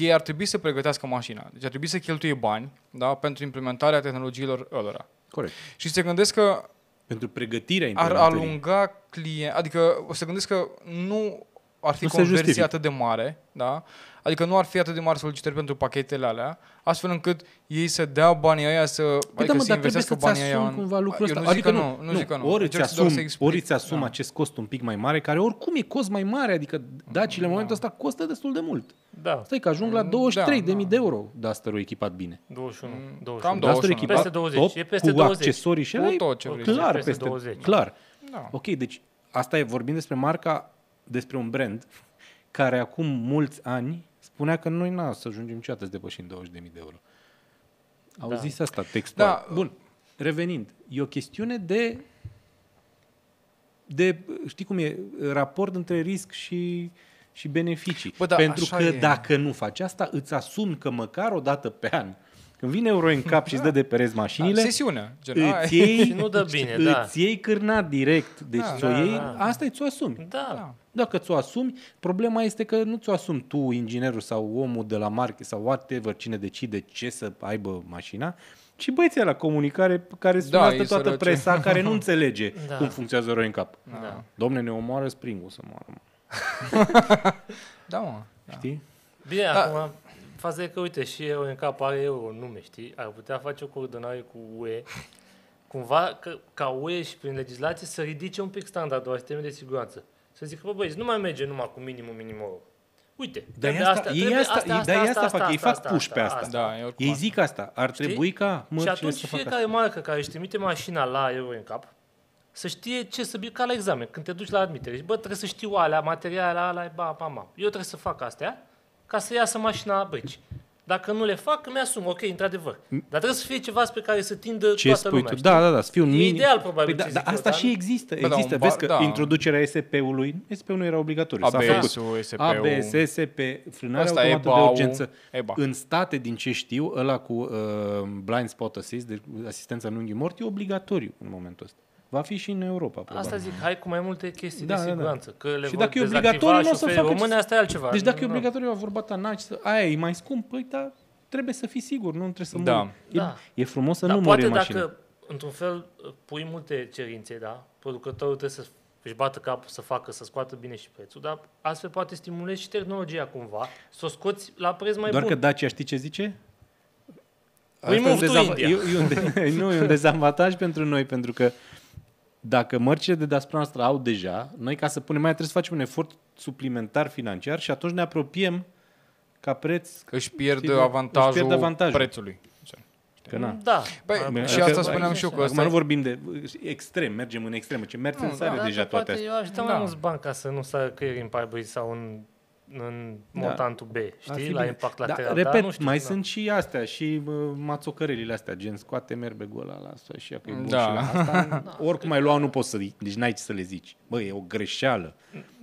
ei ar trebui să pregătească mașina. Deci ar trebui să cheltuie bani da, pentru implementarea tehnologiilor ălora. Corect. Și se gândesc că Pentru pregătirea ar implementării. alunga client, adică o să gândesc că nu ar fi Nu se conversie justifică. atât de mare, da? Adică nu ar fi atât de mari solicitări pentru pachetele alea, astfel încât ei să dea banii aia să, Păi adică da, mă, să dar trebuie investească să-ți banii aia asumi în... cumva lucrul Eu ăsta. nu zic adică că nu, nu zic că nu. Ori îți Încerc să doar să asumi, explic. ori îți asumi Da. acest cost un pic mai mare, care oricum e cost mai mare, adică dacile în momentul ăsta costă destul de mult. Da, Stai că ajung la Da, 23.000 da. de euro Duster echipat bine. 21. Mm, 21. cam Duster 21. echipat Peste 20, top, e peste cu 20. accesorii și Cu ăla e tot ce vrei. clar, Peste peste, 20. clar. Da. Ok, deci asta e, vorbim despre marca, despre un brand care acum mulți ani spunea că noi n-a să ajungem niciodată să depășim 20.000 de euro. Au Da. zis asta textual. Da. Bun, revenind, e o chestiune de de, știi cum e, raport între risc și, și beneficii. Bă, da, Pentru așa că e. dacă nu faci asta, îți asumi că măcar o dată pe an, când vine euro în cap și îți dă de pereți mașinile, Sesiunea. Gen, ai- îți iei, Și nu dă bine, da. îți iei cârnat direct. Deci Da, ți-o da, iei, da. asta e ți-o asumi. Da. Da. Dacă ți-o asumi, problema este că nu ți-o asumi tu, inginerul sau omul de la market sau whatever, cine decide ce să aibă mașina, ci băieții la comunicare pe care sunează Da, ei toată săraci. presa care nu înțelege Da. cum funcționează euro în cap. Da. Domne, ne omoară springul să moară. Mă. Da, mă. Da. Știi? Bine, Da. acum, faza e că, uite, și eu în cap are eu un nume, știi? Ar putea face o coordonare cu UE, cumva că, ca UE și prin legislație să ridice un pic standardul la sisteme de siguranță. Să zică, bă, băieți, nu mai merge numai cu minimum minimum. Uite, Dar trebuie e asta, ei trebuie asta, ei, dar ei asta, fac, ei fac push pe asta. Da, e oricum Ei asta. zic asta. Ar Știi? trebui ca Și mărcile atunci să facă fiecare asta. marcă care își trimite mașina la euro în cap, să știe ce să ca la examen, când te duci la admitere. Și, bă, trebuie să știu alea, materialele alea, ba, ba, ba. Eu trebuie să fac astea ca să iasă mașina la brici. Dacă nu le fac, îmi asum, ok, într-adevăr. Dar trebuie să fie ceva spre care să tindă Ce toată spui lumea, tu? știi? Da, da, da, să fie un E minim. ideal, probabil, Păi, ce da, zic da, eu, asta dar- și există. Bă, da, există. un Vezi bar- că da. introducerea SP-ului, SP-ul nu era obligatoriu. S-a făcut. ABS-ul, SP-ul. ABS, SP, frânarea Asta e automată de BAU, urgență. EBA. În state, din ce știu, ăla cu uh, blind spot assist, de asistența în unghi mort, e obligatoriu în momentul ăsta. Va fi și în Europa, probabil. Asta zic, hai cu mai multe chestii Da, de da, da. siguranță. Că le Și vor dacă e dezactiva obligatoriu, nu o să șoferii facă români, ce- asta e altceva. Deci dacă e Nu, nu. obligatoriu, a vorba ta, n-ai să, aia e mai scump, păi da, trebuie să fii sigur, nu trebuie să Da. mori. E, Da. e frumos să Dar nu mori poate în mașină. dacă, într-un fel, pui multe cerințe, da? Producătorul trebuie să își bată capul să facă, să scoată bine și prețul, dar astfel poate stimulezi și tehnologia cumva, să o scoți la preț mai Doar bun. că Dacia știi ce zice? We Asta e un move to dezava- India. E, e un de, nu, e un dezavantaj pentru noi, pentru că dacă mărcile de deasupra noastră au deja, noi ca să punem mai trebuie să facem un efort suplimentar financiar și atunci ne apropiem ca preț Își pierd Știi, își avantajul, pierd avantajul. prețului. Că na. Da. Băi, Ar- și Că- asta spuneam și eu, că Acum ăsta nu e- vorbim de extrem, mergem în extremă. Ce mergi în Nu, sare da, deja dar toate poate astea. Eu aș da Da. mai mulți bani ca să nu sară creier în Pipery sau în, în montantul B, Ar știi, fi la bine. impact Da, lateral. repet, dar nu știu, mai da. sunt și astea, și uh, mațocărelile astea, gen scoate merbegul ăla, lasă și ea că e bun Da. și la asta. Oricum ai luat, nu poți să deci n-ai ce să le zici. Bă, e o greșeală,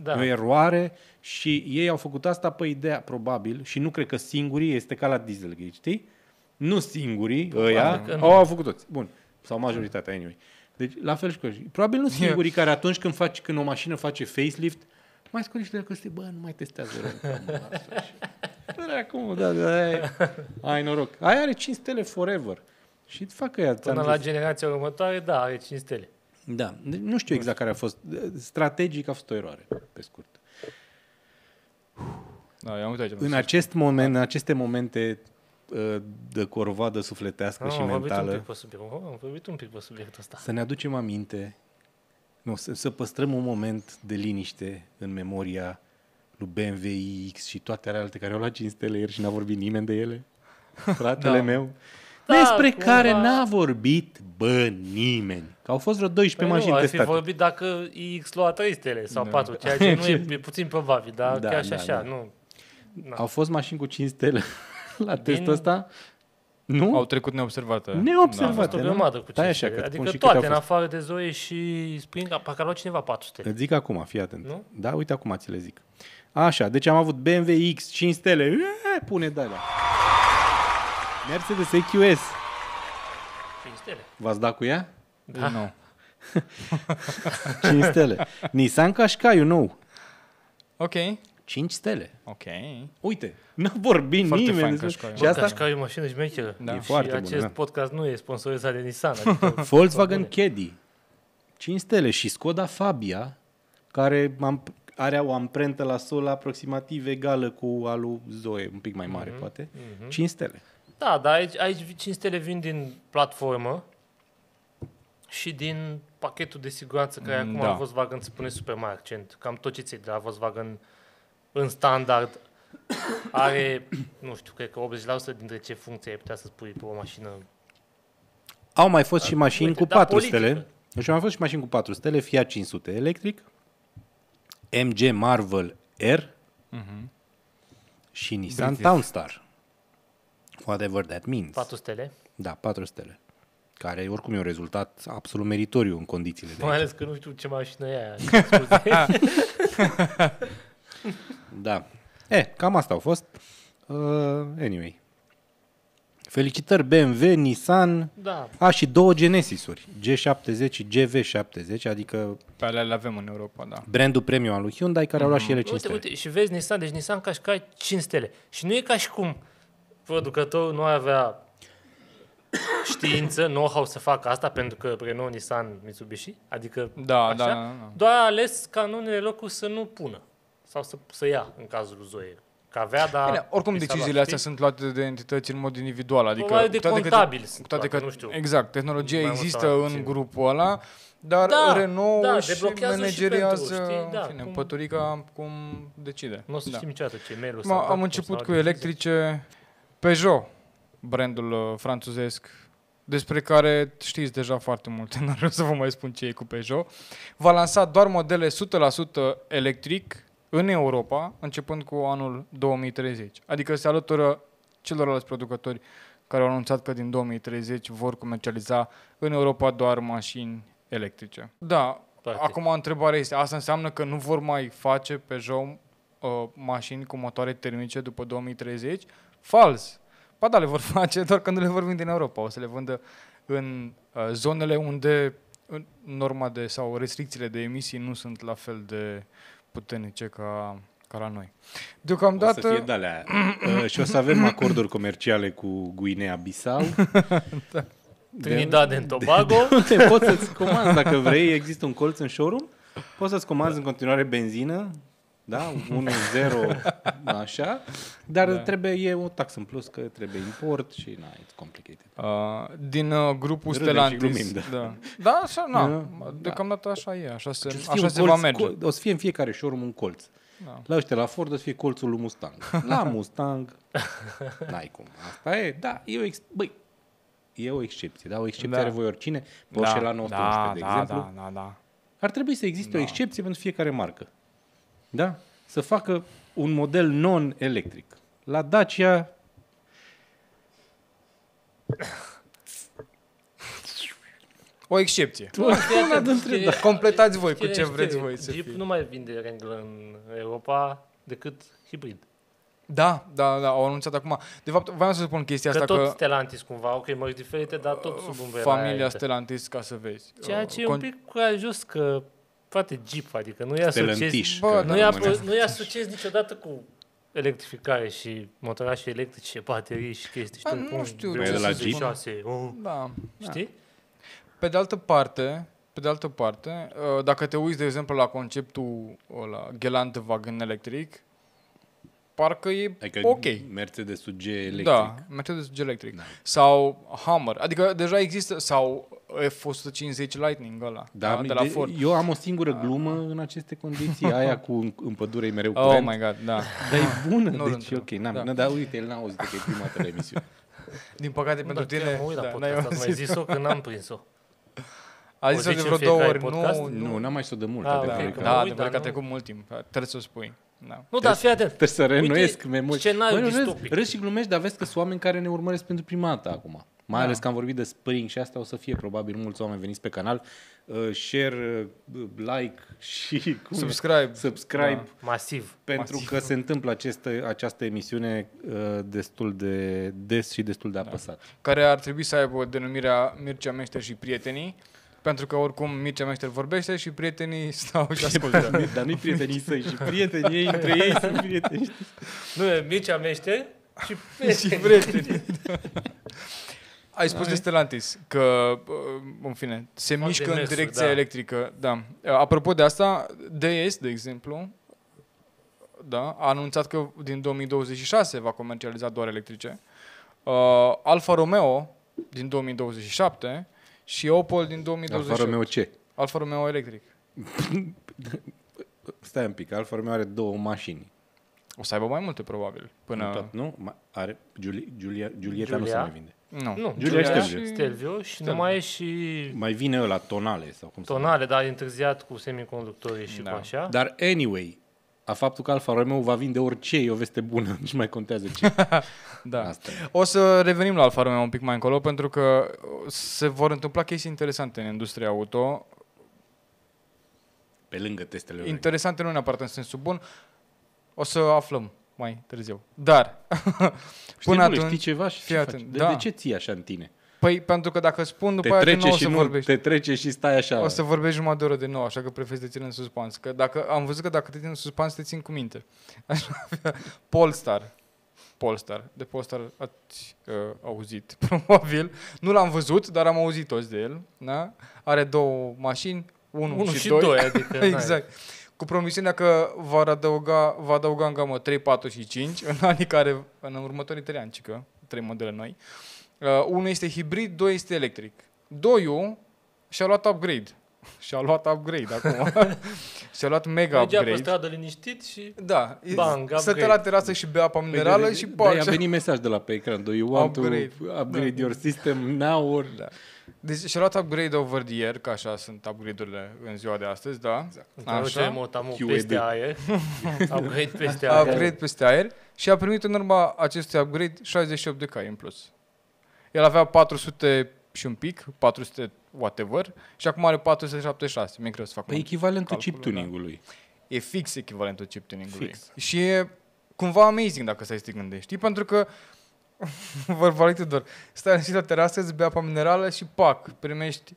Da. e o eroare și ei au făcut asta pe ideea, probabil, și nu cred că singurii, este ca la Dieselgate, știi? Nu singurii, ăia, că nu. au, au făcut toți. Bun. Sau majoritatea, anyway. Deci, la fel și cu Probabil nu singurii care atunci când, faci, când o mașină face facelift, mai scot niște că bă, nu mai testează rău. Mă, lasă și- Bă, acum, da, da, ai, ai noroc. Aia are 5 stele forever. Și fac ea, ți-am Până la zis. generația următoare, da, are 5 stele. Da, deci nu știu exact care a fost. Strategic a fost o eroare, pe scurt. Da, i-am uitat aici. În acest moment, în aceste momente uh, de corvadă sufletească Nu, și am vorbit un mentală, pic pe subiect. Oh, am vorbit un pic pe subiectul ăsta. să ne aducem aminte, nu, să, să păstrăm un moment de liniște în memoria lui BMW iX și toate alte care au luat 5 stele ieri și n-a vorbit nimeni de ele. Fratele Da. meu. Da, despre cumva- care n-a vorbit, bă, nimeni. Că au fost vreo 12 Păi nu, mașini ar fi testate. vorbit dacă iX lua 3 stele sau Da. 4, ceea ce nu e, e puțin probabil, dar Da, chiar și da, așa, da. nu. Na. Au fost mașini cu 5 stele la Din- testul ăsta? Nu? Au trecut neobservate. Neobservate. A fost o nu? grămadă cu 5 Stai așa, stele. că îți spun Adică și câte toate, au în fost. afară de Zoe și Spring, parcă a luat cineva 4 stele. Îți zic acum, fii atent. Nu? Da, uite acum ți le zic. Așa, deci am avut BMW X, 5 stele, e, pune de alea. Mercedes EQS, 5 stele. v-ați dat cu ea? Da. Nu. 5 stele. Nissan Qashqai, nou, Ok. 5 stele. Ok. Uite, n-a vorbit Foarte nimeni. fain despre- Qashqai. Și Bă, asta, Qashqai e o mașină șmecheră. Da. E și foarte bună, acest da. podcast nu e sponsorizat de Nissan. Adică Volkswagen bune. Caddy, 5 stele și Skoda Fabia, care am, are o amprentă la sol aproximativ egală cu alu Zoe, un pic mai mare, Mhm. poate. 5 stele. Da, dar aici, aici 5 stele vin din platformă și din pachetul de siguranță care Mm, acum da. la Volkswagen se pune super mare accent. Cam tot ce ți de la Volkswagen în standard are, nu știu, cred că 80% dintre ce funcții ai putea să spui pe o mașină. Au mai fost și mașini Uite, cu da, 4 politică. stele. Deci au mai fost și mașini cu 4 stele, Fiat 500 electric, MG Marvel R Mhm. și Nissan British. Townstar. Whatever that means. 4 stele. Da, 4 stele. Care oricum e un rezultat absolut meritoriu în condițiile de Mai aici. ales că nu știu ce mașină e aia. Scuze. Da. E, cam asta au fost. Uh, anyway. Felicitări BMW, Nissan, da, a, și două Genesis-uri, G70 și GV70, adică Pe alea le avem în Europa, da. brandul premium al lui Hyundai, care au luat și ele 5 Uite, stele. uite, și vezi Nissan, deci Nissan Qashqai 5 stele. Și nu e ca și cum producătorul nu avea știință, know-how să facă asta pentru că Renault, Nissan, Mitsubishi, adică Da, așa, da, da, da. doar a ales ca în unele locuri să nu pună sau să, să ia în cazul lui Zoe. Că avea, dar... Bine, oricum i s-a deciziile luat, astea știi? sunt luate de entități în mod individual, adică Probabil de cu toate că- contabili cu sunt toate că, luate, nu știu. Exact, tehnologia Mai mult există sau mai în puțin. grupul ăla, dar Da, Renault da, își deblochează și manageriază, pentru, știi, da, în fine, cum- păturica cum decide. Nu o să Da. știm niciodată ce e mail-ul Ma, sau am cum început sau cu decizie. electrice Peugeot, brandul uh, franțuzesc, despre care știți deja foarte multe, nu vreau să vă mai spun ce e cu Peugeot. Va lansa doar modele 100% electric în Europa, începând cu anul 2030. Adică se alătură celorlalți producători care au anunțat că din 2030 vor comercializa în Europa doar mașini electrice. Da, Practic. acum întrebarea este, asta înseamnă că nu vor mai face Peugeot uh, mașini cu motoare termice după 2030? Fals! Ba da, le vor face, doar că nu le vor vinde în Europa. O să le vândă în uh, zonele unde în norma de sau restricțiile de emisii nu sunt la fel de puternice ca, ca la noi. O să Deocamdată... fie de-alea. Uh, și o să avem acorduri comerciale cu Guinea-Bissau. Da. Trinidad and Tobago. Unde poți să-ți comanzi, dacă vrei, există un colț în showroom, poți să-ți comanzi în continuare benzină, da, 1-0, așa, dar Da. da. trebuie, e o taxă în plus, că trebuie import și, na, it's complicated. Uh, din uh, grupul Râdem și Stellantis. glumim, da. da. da, așa, na. Da. Deocamdată așa e, așa se, Și o să fie așa un se colț, va merge. co- O să fie în fiecare showroom un colț. Da. La ăștia, la Ford, o să fie colțul lui Mustang. La Mustang, n-ai cum. Asta e, da, eu, ex- băi, e o excepție, da? O excepție Da. are voi oricine, Porsche la 911, da, de da, exemplu. Da, da, da. Ar trebui să existe o Da. excepție pentru fiecare marcă. Da? Să facă un model non-electric. La Dacia O excepție. Nu, fii atent, știi- Completați voi cu știi- ce știi, vreți voi să Jeep fie. nu mai vinde Wrangler în Europa decât hibrid. Da, da, da, au anunțat acum. De fapt, voiam să spun chestia Că asta tot că Stellantis cumva, ok, mărci diferite, dar tot sub umbrela aia familia intră. Stellantis, ca să vezi. Ceea ce e Con- un pic curajos că frate Jeep, adică nu-i asociezi, Stellantis. Bă, că da, nu-i, românească. apo- nu-i asociezi niciodată cu electrificare și motorașe electrice, baterii și chestii. A, știi, nu cum știu ce să zic. V86, oh, Da. știi? Pe de altă parte, pe de altă parte, uh, dacă te uiți, de exemplu, la conceptul ăla, Geländewagen electric, parcă e Adică ok. Mercedes-ul G electric. Da, Mercedes G electric. Da. Sau Hummer. Adică deja există, sau F-150 Lightning ăla, Da, da, de la de- Ford. Eu am o singură glumă în aceste condiții, aia cu în, în pădure e mereu Oh curent. my god, da. Dar e bună, Nu-l deci întreb. ok. N-am, Da. da. Dar uite, el n-a auzit că e prima dată la emisiune. Din păcate Nu, pentru dar chiar tine, mă uit la da, n-ai podcast, ați mai auzit. zis-o că n-am prins-o. A O zis-o de zici vreo în două fiecare ori, podcast? nu, nu. Nu, n-am mai știut de mult. Ah, adevărul ok, e că- că Da, mă uit, adevărat că dar a nu- trecut mult timp. Trebuie să o spui. Da. Nu, dar fii atent. Trebuie să reînnoiesc Uite, memori. scenariu Băi, nu râzi, distopic. râzi și glumești, dar vezi că sunt oameni care ne urmăresc pentru prima dată acum. Mai Da. ales că am vorbit de Spring și asta o să fie probabil mulți oameni veniți pe canal. Uh, share, uh, like și cum e? Subscribe. subscribe Masiv. pentru Masiv. că se întâmplă aceste, această emisiune uh, destul de des și destul de apăsat. care ar trebui să aibă denumirea Mircea Meșter și prietenii, pentru că oricum Mircea Meșter vorbește și prietenii stau și ascultă. Dar nu-i prietenii săi și prietenii ei, între ei sunt prieteni. știi? Nu e Mircea Mește și și prietenii. Ai spus de Stellantis că, uh, în fine, se Fac mișcă în demersuri, direcția da. electrică. Da. Uh, Apropo de asta, DS, de exemplu, da, a anunțat că din 2026 va comercializa doar electrice. Uh, Alfa Romeo din 2027 și Opel din 2028. Alfa Romeo ce? Alfa Romeo electric. Stai un pic, Alfa Romeo are două mașini. O să aibă mai multe, probabil. Până... Până... Tot, nu? Ma- Are, Giulia, Giulia, Giulieta nu se Giulia? mai vinde. Nu. Nu, Giulia Giulia Stelvio. și Stelvio și nu mai e și Mai vine ăla tonale sau cum se tonale, dar e întârziat cu semiconductorii și Da. cu așa. Dar anyway, a faptul că Alfa Romeo va vinde orice e o veste bună, nici mai contează ce. Da. Asta e. O să revenim la Alfa Romeo un pic mai încolo, pentru că se vor întâmpla chestii interesante în industria auto. Pe lângă testele lor. Interesante nu neapărat în sensul bun. O să aflăm mai târziu. Dar, Știi, până bule, atunci... știi ceva și fii ce atent, faci? De, da. de ce ții așa în tine? Păi, pentru că dacă spun după Te aia că trece nu o și să nu, vorbești. te trece și stai așa. O să vorbești jumătate de oră de nou, așa că prefer să te țin în suspans. Că dacă, am văzut că dacă te țin în suspans, te țin cu minte. Așa, Polestar. Polestar. De Polestar ați uh, auzit, probabil. Nu l-am văzut, dar am auzit toți de el. Da? Are două mașini, unul, Unul și, și doi. doi, adică, n-ai. exact. Cu promisiunea că va adăuga, va adăuga în gamă 3, 4 și 5 în anii care, în următorii 3 ani, cică, trei modele noi. Uh, unul este hibrid, doi este electric. Doiul și-a luat upgrade. Și-a luat upgrade acum. și-a luat mega Mergea pe upgrade. stradă liniștit și Da, Bang, stătea upgrade. la terasă și bea apă minerală și da, a pac. venit mesaj de la pe ecran. Do you want Upgrade. to upgrade your system now or... Da. Deci și-a luat upgrade over the year, că așa sunt upgrade-urile în ziua de astăzi, da? Introducere Așa. motamul QED. peste aer. Upgrade peste aer. upgrade peste aer și a primit în urma acestui upgrade 68 de cai în plus. El avea 400 și un pic, 400 whatever, și acum are 476. Mi-e greu să fac Păi un echivalentul calcul, chip tuning-ului. E fix echivalentul chip tuning-ului. Fix. Și e cumva amazing dacă stai să te gândești. Știi? Pentru că Vorba Tudor, stai și la terasă, îți bea apă minerală și pac, primești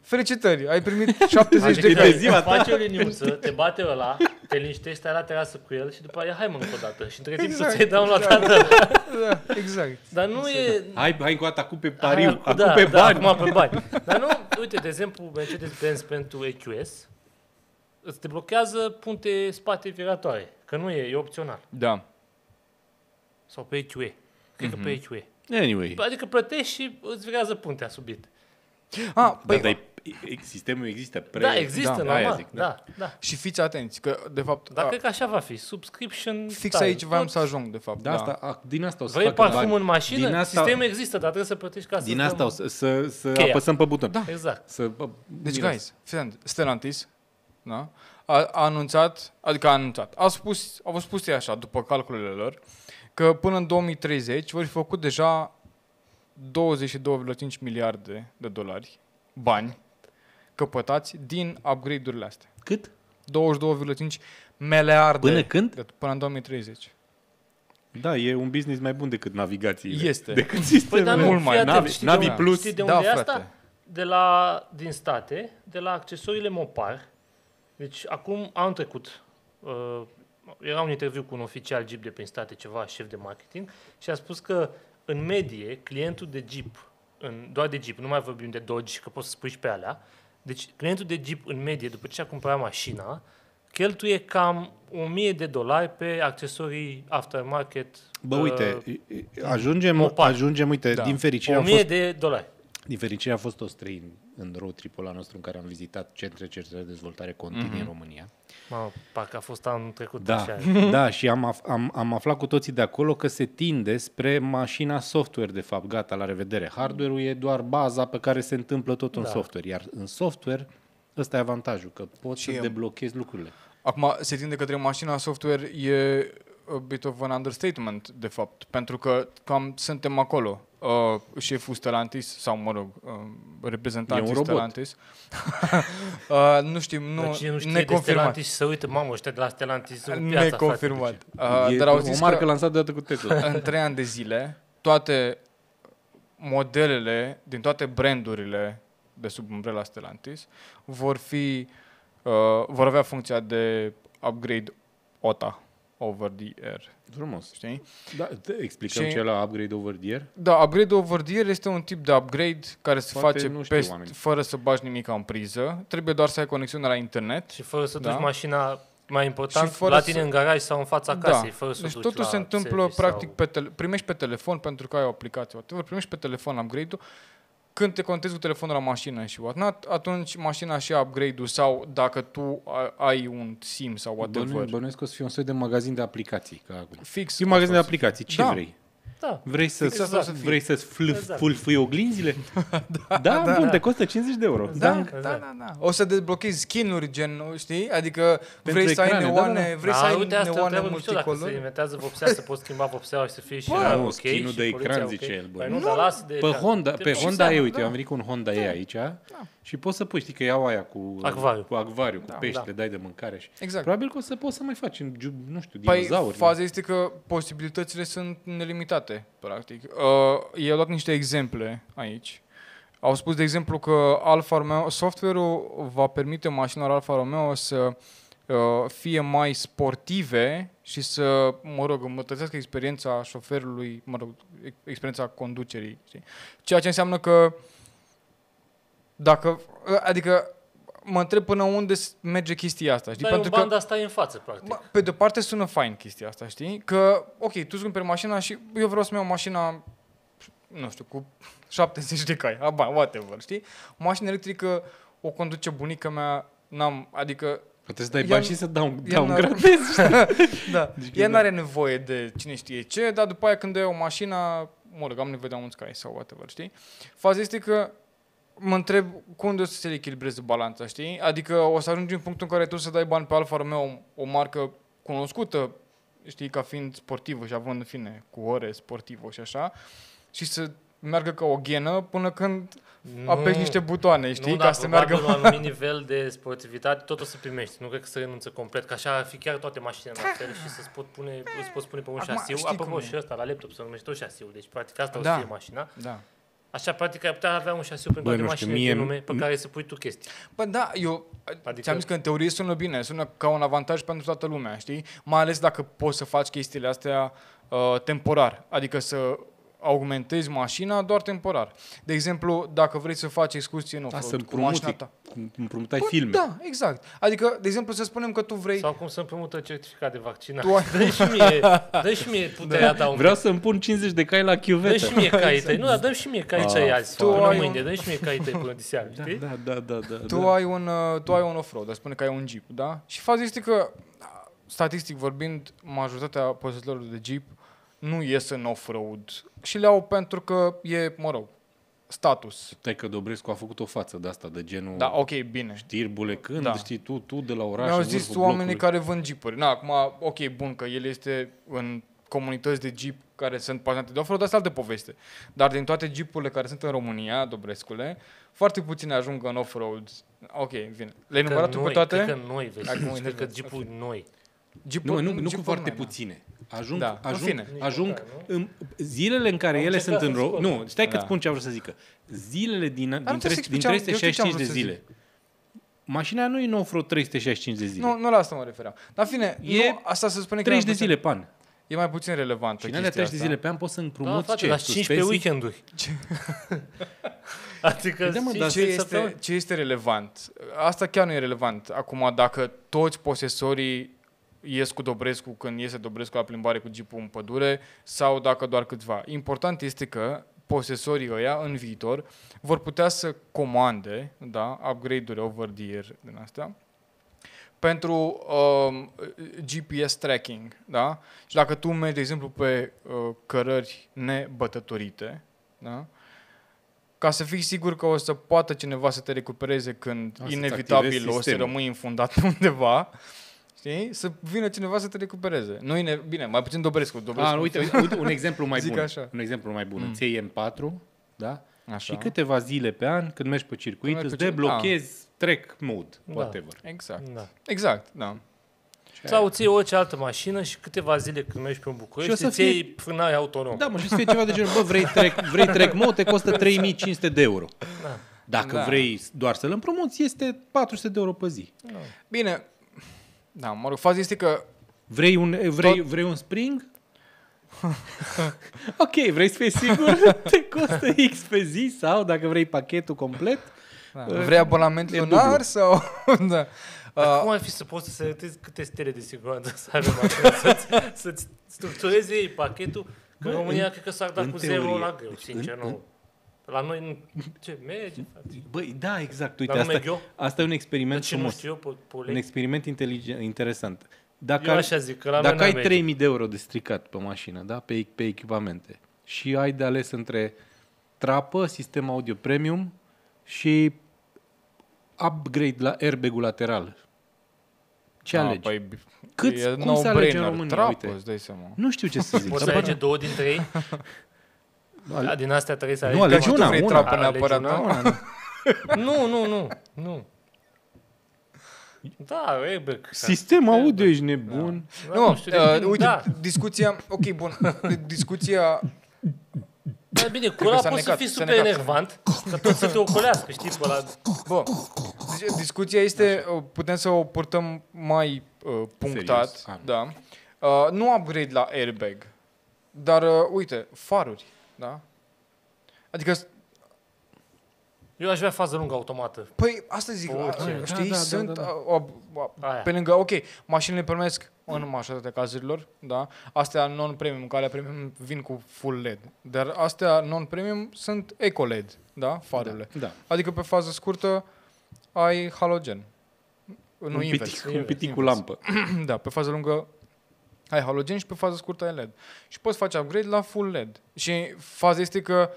Felicitări, ai primit 70 de Adică cai. ziua ta. faci o liniuță, te bate ăla, te liniștești, stai la terasă cu el și după aia hai mă încă o dată. Și între timp Exact, tu ți-ai dau la da. dată. Da, exact. Dar nu e... Hai, hai încă o dată, acum pe Hai, pariu, acum, acum da, pe da, bani. acum pe bani. Dar nu, uite, de exemplu, Mercedes-Benz pentru EQS îți deblochează punte spate viratoare, că nu e, e opțional. Da. Sau pe EQE. Cred că pe EQE. Anyway, Adică plătești și îți virează puntea subit. Ah, da, păi, dar e e- sistemul există. Pre... Da, există, da, normal. aia zic, da. da, da. Și fiți atenți, că de fapt... Dar a, cred că așa va fi. Subscription fix style. aici voiam Tot- să ajung, de fapt. Da, asta, a, din asta o să Vrei facă parfum bani. în mașină? Din asta, Sistemul există, dar trebuie să plătești ca să din asta dăm- o să, să, să Cheia. apăsăm pe buton. Da. Exact. Să, bă, Deci, miros. guys, fiți atenți, Stellantis, da? A, a anunțat, adică a anunțat, a spus, au spus ei așa, după calculele lor, că până în 2030 vor fi făcut deja 22,5 miliarde de dolari, bani, căpătați din upgrade-urile astea. Cât? 22,5 miliarde. Până când? De, până în 2030. Da, e un business mai bun decât navigațiile. Este. Decât Păi, sistemele. dar nu, Mult fii mai. atent, Navi, știi Navi de, Plus. Știi de Da, unde e frate. asta? De la, din state, de la accesoriile Mopar. Deci, acum, anul trecut, uh, era un interviu cu un oficial Jeep de prin state, ceva șef de marketing, și a spus că, în medie, clientul de Jeep, în, doar de Jeep, nu mai vorbim de Dodge, că poți să spui și pe alea, deci clientul de Jeep, în medie, după ce a cumpărat mașina, cheltuie cam 1000 de dolari pe accesorii aftermarket. Bă, uh, uite, ajungem, Mopar. ajungem, uite, Da. din fericire am 1000 fost, de dolari. Din fericire am fost toți trei în, în road trip-ul ăla nostru în care am vizitat centre cercetare de dezvoltare continuu Mhm. în România. Mă, parcă a fost anul trecut Da, așa. da, și am, af- am, am aflat cu toții de acolo că se tinde spre mașina software, de fapt, gata, la revedere. Hardware-ul e doar baza pe care se întâmplă tot în Da. software, iar în software ăsta e avantajul, că poți Și să eu- deblochezi lucrurile. Acum, se tinde către mașina software e a bit of an understatement, de fapt, pentru că cam suntem acolo. Uh, șeful Stellantis, sau mă rog, uh, E reprezentanții un robot. Stellantis. uh, nu știm, Nu, nu, Cine nu știe de neconfirmat. Stellantis și să uită, mamă, ăștia de la Stellantis în piața, Neconfirmat. frate. Uh, e dar au o zis marcă că lansată deodată cu Tesla. în trei ani de zile, toate modelele din toate brandurile de sub umbrela Stellantis vor fi uh, vor avea funcția de upgrade OTA over the air, Frumos. știi? Da, te explicăm Și- ce e la upgrade over the air? Da, upgrade over the air este un tip de upgrade care se Poate face nu știu peste, oamenii. fără să bagi nimic în priză. Trebuie doar să ai conexiune la internet. Și fără să Da. duci mașina mai important Și fără la să- tine în garaj sau în fața casei, fără să deci duci totul la se întâmplă service practic sau... pe tele- primești pe telefon pentru că ai o aplicație whatever, primești pe telefon upgrade-ul când te contezi cu telefonul la mașină și whatnot, atunci mașina și ia upgrade-ul sau dacă tu a- ai un SIM sau whatever. Bănuiesc, bănuiesc că o să fie un soi de magazin de aplicații. Ca acum. Fix. E un magazin de asta o să- aplicații. Ce Da. vrei? Da. Vrei să Fix asta o să fie. vrei să-ți fl- Exact. fulfui oglinzile? da, da, bun, da. te costă 50 de euro. Da, da, Exact. da, da. O să deblochezi skin-uri, gen, știi? Adică vrei să ai ecrane, da, neoane, da, da. vrei să Da, ai uite, asta e o neoane treabă mișto, dacă se multicolor. inventează vopsea, să poți schimba vopseaua și să fie și Bă, la nu, ok. skin-ul și de poliția ecran, ok. zice el, bă. Păi Nu. nu, dar lasă de Pe ecran. Honda, Te pe pui Honda E, seama, uite, da. eu am venit cu un Honda E aici și poți să pui, știi că iau aia cu Acvariu. cu, acvariu, cu Da, pește, da. le dai de mâncare. Și Exact. Probabil că o să poți să mai faci, în giu- nu știu, Păi, dinozauri. faza este că posibilitățile sunt nelimitate, practic. Uh, i-au dat niște exemple aici. Au spus, de exemplu, că Alfa Romeo, software-ul va permite mașinilor Alfa Romeo să uh, fie mai sportive și să, mă rog, îmbunătățească experiența șoferului, mă rog, ex- experiența conducerii. Știi? Ceea ce înseamnă că dacă, adică mă întreb până unde s- merge chestia asta, știi? Dar e un ban, dar stai în față, practic. Bă, pe de parte sună fain chestia asta, știi? Că, ok, tu îți cumperi mașina și eu vreau să-mi iau mașina, nu știu, cu 70 de cai, aba, whatever, știi? O mașină electrică o conduce bunica mea, n-am, adică, Trebuie să dai Ea- bani și să dau, ea dau un n-ar- gradez. da, Deci ea că n-are nevoie de cine știe ce, dar după aia când iau o mașină, mă rog, am nevoie de un Sky sau whatever, știi? Faza este că mă întreb cum de o să se echilibreze balanța, știi? Adică o să ajungi în punctul în care tu să dai bani pe Alfa Romeo, o marcă cunoscută, știi, ca fiind sportivă și având, în fine, cu ore sportivă și așa, și să meargă ca o ghenă până când Nu. apeși niște butoane, știi, nu, ca dar să probabil meargă... la un anumit nivel de sportivitate tot o să primești. Nu cred că să renunță complet, că așa ar fi chiar toate mașinile la fel și să-ți pot pune, îți poți pune pe un Acum, șasiu. știi cum Apropo, e. și ăsta la laptop se numește tot șasiu. Deci, practic, asta o Da. să fie mașina. Da. Așa, practic, ai putea avea un șasiu pentru Băi, toate nu știu, mașinile mie- de nume pe care să pui tu chestii. Bă, da, eu adică... Adică- ți-am zis că în teorie sună bine, sună ca un avantaj pentru toată lumea, știi? Mai ales dacă poți să faci chestiile astea uh, temporar, adică să augmentezi mașina doar temporar. De exemplu, dacă vrei să faci excursie în Da, off-road să cu mașina împrumuti, ta. împrumutai Bă, filme. Da, exact. Adică, de exemplu, să spunem că tu vrei... Sau cum să împrumută certificat de vaccinare. Tu ai- Dă și mie, dă și mie puterea ta un Vreau să-mi pun 50 de cai la Dă chiuvetă. și mie caii tăi. Nu, dar dă și mie caii Ah, tăi azi. tu Până ai mâine. un- Dă și mie caii tăi până diseară, Da, știi? da, da, da, da. Tu da. ai un, uh, tu ai un off-road, dar spune că ai un Jeep, da? Și faza este că, statistic vorbind, majoritatea posesorilor de Jeep nu ies în off-road și le au pentru că e, mă rog, status. Stai că Dobrescu a făcut o față de asta, de genul Da, ok, bine. știrbule când, Da. știi, tu, tu de la oraș Mi-au în zis vârful oamenii blocului. care vând jeepuri. Na, acum, ok, bun, că el este în comunități de jeep care sunt pasionate de off-road, asta e altă poveste. Dar din toate jeepurile care sunt în România, Dobrescule, foarte puține ajung în off-road. Ok, bine. Le-ai Că numărat tu pe noi, toate? Cred că noi, vezi, Acum cred că internet, jeepuri noi. Jeep-uri- Nu, nu, nu cu jeep-uri foarte noi, da. puține. Ajung, Da, în ajung, fine. ajung Nici măcar, în zilele în care Am ele încercat sunt în să ro... scot. Nu, stai că Da. îți spun ce am vrut să zică. Zilele din, din, trebuie să tre- explici din ce am- eu știu ce am 365 de vrut să zile. Mașina nu e în off 365 de zile. Nu, nu la asta mă refeream. Dar în fine, E nu, asta să spune că 30 e de mai zile pan. puțin- E mai puțin relevant. Și în alea 30 de zile pe an poți să Da, împrumuți frate, ce? la 15 Suspensii? weekenduri. adică Da, mă, cinci dar ce este, săptămâni. ce este relevant? Asta chiar nu e relevant. Acum, dacă toți posesorii ies cu Dobrescu când iese Dobrescu la plimbare cu jeepul în pădure sau dacă doar câțiva. Important este că posesorii ăia în viitor vor putea să comande da, upgrade-uri over the year din astea pentru um, GPS tracking, da? Și dacă tu mergi, de exemplu, pe uh, cărări nebătătorite, da? Ca să fii sigur că o să poată cineva să te recupereze când A, să-ți inevitabil activezi o să sistemul. rămâi înfundat pe undeva, știi? Să vină cineva să te recupereze. Nu e bine, mai puțin Dobrescu. Dobrescu Ah, uite, uite, un exemplu mai Zic bun. așa. Un exemplu mai bun. Mm. Îți iei M4, da? Așa. Și câteva zile pe an, când mergi pe circuit, mergi îți pe cir- deblochezi track mode, Da. whatever. Exact. Da. Exact, da. Sau îți iei orice altă mașină și câteva zile când mergi pe un Și o București, să îți fie- iei frânare autonom. Da, mă, și să fie ceva de genul, bă, vrei track, vrei track mode, te costă 3500 de euro. Da. Dacă Da. vrei doar să-l împrumuți, este 400 de euro pe zi. Bine, da, mă rog, faza este că Vrei un, vrei, vrei un spring? ok, vrei să fii sigur? Te costă X pe zi sau dacă vrei pachetul complet? da, Uh, vrei abonament e lunar dublu. sau... da. Dar Uh, cum ar fi să poți să selectezi câte stele de siguranță să aibă mașina, să-ți, să-ți structurezi ei pachetul? Că Bă, în România în- cred că s-ar da în cu zero teorie, la greu, sincer, în- nu. La noi, nu- ce, merge, frate. Băi, da, exact. Uite, Dar nu asta, merg eu? asta e un De experiment ce nu frumos. știu eu, pe, pe Un ulei? experiment inteligent, interesant. Dacă, Eu ar- așa zic, că la dacă noi ai n-am 3000 de euro de stricat pe mașină, da? pe, pe echipamente, și ai de ales între trapă, sistem audio premium și upgrade la airbag-ul lateral. Ce da, alegi? Păi, Cât- e cum se alege în no-brainer. România? Trapă, Uite. îți dai seama. Nu știu ce să zic. Poți să dar alege pară- două dintre ei? Ale- A, din astea trebuie să Nu, alegi. alegi tu una, vrei una. trapă Alegi neapărat, una? da? Una, nu. Nu, nu, nu, nu. Da, airbag. Sistem audio, ești nebun. Da, Nu, știu de uh, tine, uite, da. discuția, ok, bun, discuția, Da, bine, cu că ăla s-a poți să necat, fii s-a super necat. enervant, că tot să te ocolească, știi, pe ăla. bă, deci, discuția este, uh, putem să o purtăm mai uh, punctat, Serios, ah. da, uh, nu upgrade la airbag, dar, uh, uite, faruri, da, adică Eu aș vrea fază lungă automată. Păi asta zic, Orice. a, Da, știi, da, da, sunt da, da. a, a, a, Aia. pe lângă, ok, mașinile primesc în majoritatea cazurilor, da, astea non-premium, care alea premium vin cu full LED, dar astea non-premium sunt eco-LED, da, farurile. Da. Adică pe fază scurtă ai halogen. Nu un, invers. pitic, un invers, pitic cu invers. lampă. da, pe fază lungă ai halogen și pe fază scurtă ai LED. Și poți face upgrade la full LED. Și faza este că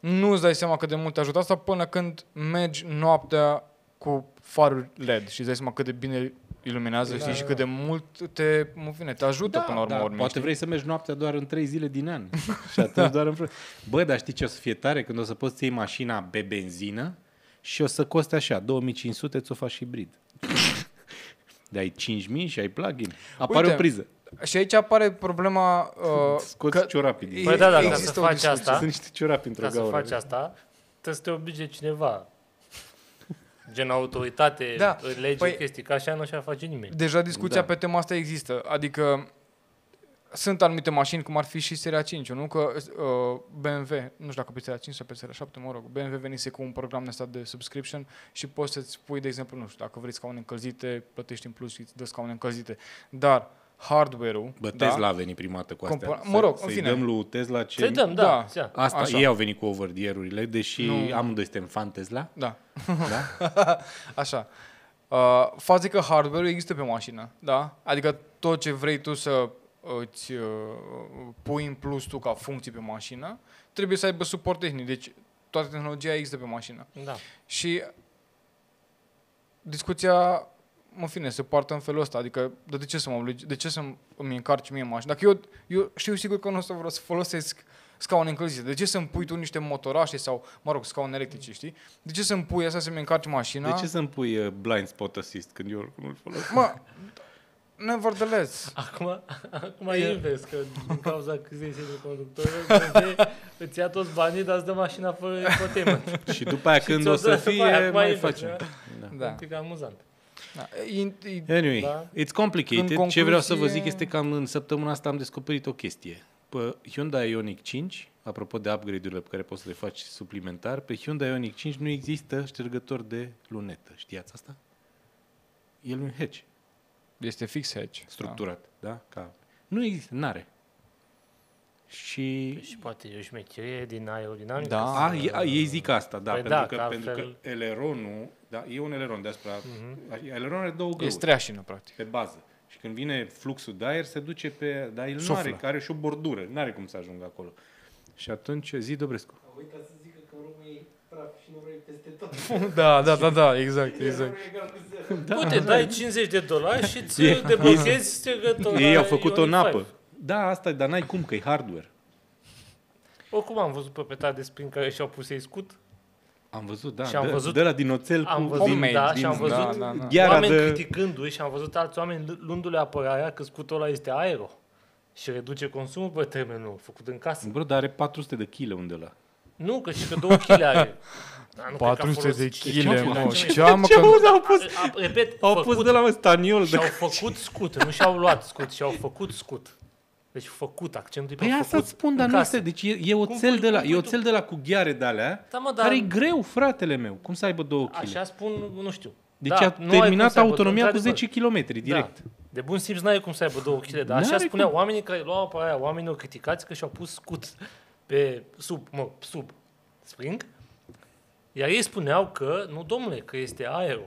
nu îți dai seama cât de mult te ajută asta până când mergi noaptea cu faruri LED și îți dai seama cât de bine iluminează Da, știi, și da, cât de mult te, mă vine, te ajută până la urmă. urmei, poate știi? vrei să mergi noaptea doar în trei zile din an. și atunci doar în... fr- Bă, dar știi ce o să fie tare? Când o să poți să iei mașina pe benzină și o să coste așa, 2500, ți-o faci hibrid. De ai 5000 și ai plug-in. Apare Uite, o priză. Și aici apare problema uh, Scoți că ciorapii din Păi da, da, ca există să o faci discuție. asta, Sunt niște ciorapi într-o ca să gaură. faci asta, trebuie să te oblige cineva. Gen autoritate, Da, lege, păi- chestii, că așa nu așa face nimeni. Deja discuția Da. pe tema asta există. Adică sunt anumite mașini, cum ar fi și seria 5, nu? Că uh, BMW, nu știu dacă pe seria 5 sau pe seria 7, mă rog, BMW venise cu un program de stat de subscription și poți să-ți pui, de exemplu, nu știu, dacă vrei scaune încălzite, plătești în plus și îți dă scaune încălzite. Dar hardware-ul... Bă, da, Tesla a venit prima dată cu astea. Compar- mă rog, în să-i fine. dăm lui Tesla ce... Să-i dăm, Da. da. da. Asta, Așa. ei au venit cu over the deși Nu. amândoi suntem fan Tesla. Da, Da? așa. Uh, faza e că hardware-ul există pe mașină, da? Adică tot ce vrei tu să îți uh, pui în plus tu ca funcții pe mașină, trebuie să aibă suport tehnic. Deci toată tehnologia există pe mașină. da. Și discuția, în fine, se poartă în felul ăsta. Adică, de, de ce să mă obligi, de ce să îmi încarci mie mașina? Dacă eu, eu știu sigur că nu o să vreau să folosesc scaune încălzite. De ce să-mi pui tu niște motorașe sau, mă rog, scaune electrice, știi? De ce să-mi pui asta să-mi încarci mașina? De ce să-mi pui uh, blind spot assist când eu nu-l folosesc? Mă, nevertheless. Acum, acum E- e invers, că din cauza crizei semiconductorilor, BMW îți ia toți banii, dar îți dă mașina fără infotainment. Și după aia Și când ți-o o dă să după aia, fie, acum mai e invers, facem. da? Da. Da. Un pic amuzant. da. E, e, Anyway, Da. it's complicated. În Ce vreau să vă concluzie- zic este că am, în săptămâna asta am descoperit o chestie. Pe Hyundai Ioniq 5, apropo de upgrade-urile pe care poți să le faci suplimentar, pe Hyundai Ioniq 5 nu există ștergător de lunetă. Știați asta? El e un hatch este fix hedge. structurat, da? Ca... Nu există, n-are. Și Și poate e o șmecherie din aerodinamică. Da. A, e, a, ei zic asta, da, Păi pentru, da, că, că pentru altfel- că eleronul, da, e un eleron deasupra, uh-huh. eleronul are două Da. E găuri streașină, practic. pe bază. Și când vine fluxul de aer, se duce pe, dar el nu Suflă. are, că are și o bordură, nu are cum să ajungă acolo. Și atunci, zi Dobrescu. Am uitat să zică că în România e praf și noroi peste tot. da, da, da, da, exact, exact. Noroi egal cu zero. Da, Uite, dai 50 de dolari și ți E- deblochezi strigătorul Ei au la făcut-o în Ioniq apă. 5. Da, asta, dar n-ai cum, că e hardware. Oricum am văzut proprietari de spring care și-au pus ei scut. Am văzut, da, Și am de, văzut- de la din oțel Am cu văzut, din, Homemade, da, din, și am văzut da, da, da. Gheara oameni de- criticându-i și am văzut alți oameni lu- luându-le apărarea că scutul ăla este aero și reduce consumul pe termen lung, făcut în casă. Bro, dar are 400 de kg unde la. Nu, că și că 2 kg are. Da, nu cred că a 400 de folosit- kg, Ce- mă, ce- ce am, mă, Ce că... auzi, au pus, A- Repet, au făcut, pus de la mă staniol. De... și-au făcut scut, nu și-au luat scut, și-au făcut scut. Deci făcut, accentul e pe Păi asta făcut îți spun, dar în nu casă. este. Deci e, e Cum oțel pui- de la, cum e pui tu? oțel de la cu gheare de alea, Da, mă, care e dar greu, fratele meu. Cum să aibă 2 kg? așa spun, nu știu. Deci Da, a nu ai cum terminat să aibă, autonomia cu într-adevăr. 10 km direct. Da. De bun simț n-ai cum să aibă 2 kg, dar așa N-are spuneau cum. oamenii care luau apă aia, oamenii au criticați că și-au pus scut pe sub, mă, sub spring, iar ei spuneau că, nu domnule, că este aero.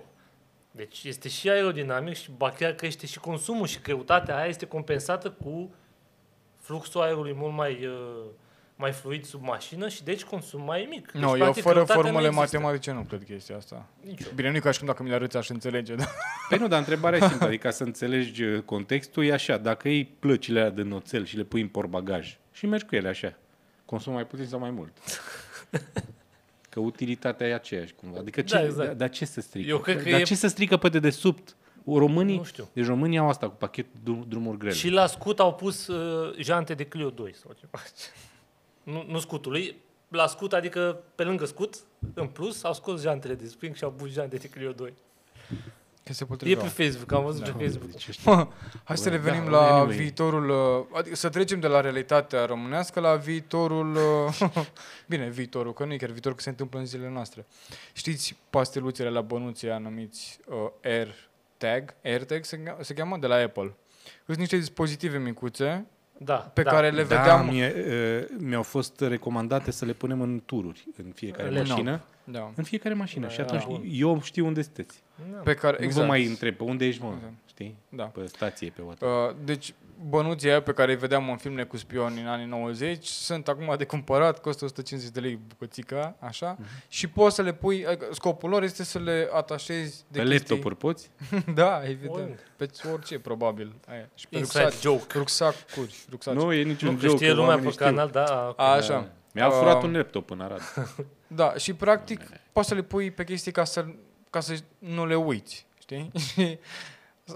Deci este și aerodinamic și ba chiar crește și consumul și greutatea aia este compensată cu fluxul aerului mult mai, uh, mai fluid sub mașină și deci consum mai mic. Deci, Nu, eu practic, fără greutatea nu formule există. matematice nu cred chestia asta. Nici eu. Bine, nu e ca și cum dacă mi le arăți aș înțelege, da? Păi nu, dar întrebarea e simplă, adică ca să înțelegi uh, contextul, e așa, dacă iei plăcile alea de noțel și le pui în portbagaj și mergi cu ele așa, consumă mai puțin sau mai mult. Că utilitatea e aceeași cumva. Adică ce, Da, exact. dar, dar ce să strică? Eu cred că dar e- ce să strică pe dedesubt? Românii, Nu știu. deci românii au asta cu pachet drum, drumuri grele. Și la scut au pus uh, jante de Clio 2 sau ceva. nu, nu scutului, la scut, adică pe lângă scut, în plus, au scos jantele de spring și au pus jante de Clio 2. Că se E potriveau. pe Facebook, am văzut Da. pe Facebook. Mă, hai să Bă, revenim da, la anyway. viitorul, uh, adică să trecem de la realitatea românească la viitorul, uh, bine, viitorul, că nu e chiar viitorul, că se întâmplă în zilele noastre. Știți pasteluțele la bănuți aia numiți uh, AirTag, AirTag se, chea- se cheamă de la Apple. Sunt niște dispozitive micuțe Da, pe da. care le da, vedeam... mie, uh, mi-au fost recomandate să le punem în tururi în fiecare Le- mașină. Da. În fiecare mașină. Da, și atunci bun. eu știu unde sunteți. Da. Pe care, Nu exact. vă mai întreb pe unde ești, mă, Exact. știi? Da. Pe stație, pe whatever. Uh, deci, bănuții aia pe care îi vedeam în filmele cu spioni în anii 90 sunt acum de cumpărat, costă 150 de lei bucățica, așa, Mhm. și poți să le pui, adică scopul lor este să le atașezi de Pe chestii- laptopuri poți? da, evident. Oriunde. Pe orice, probabil. Aia. Și pe Inside rucsac, joke. rucsacuri, rucsaci. Nu, e niciun Nu, că joke. știe că lumea pe oamenii știu. canal, da. ok. A, așa. Mi-a furat Uh, un laptop în Arad. Da, și practic poți să le pui pe chestii ca să, ca să nu le uiți, știi? Și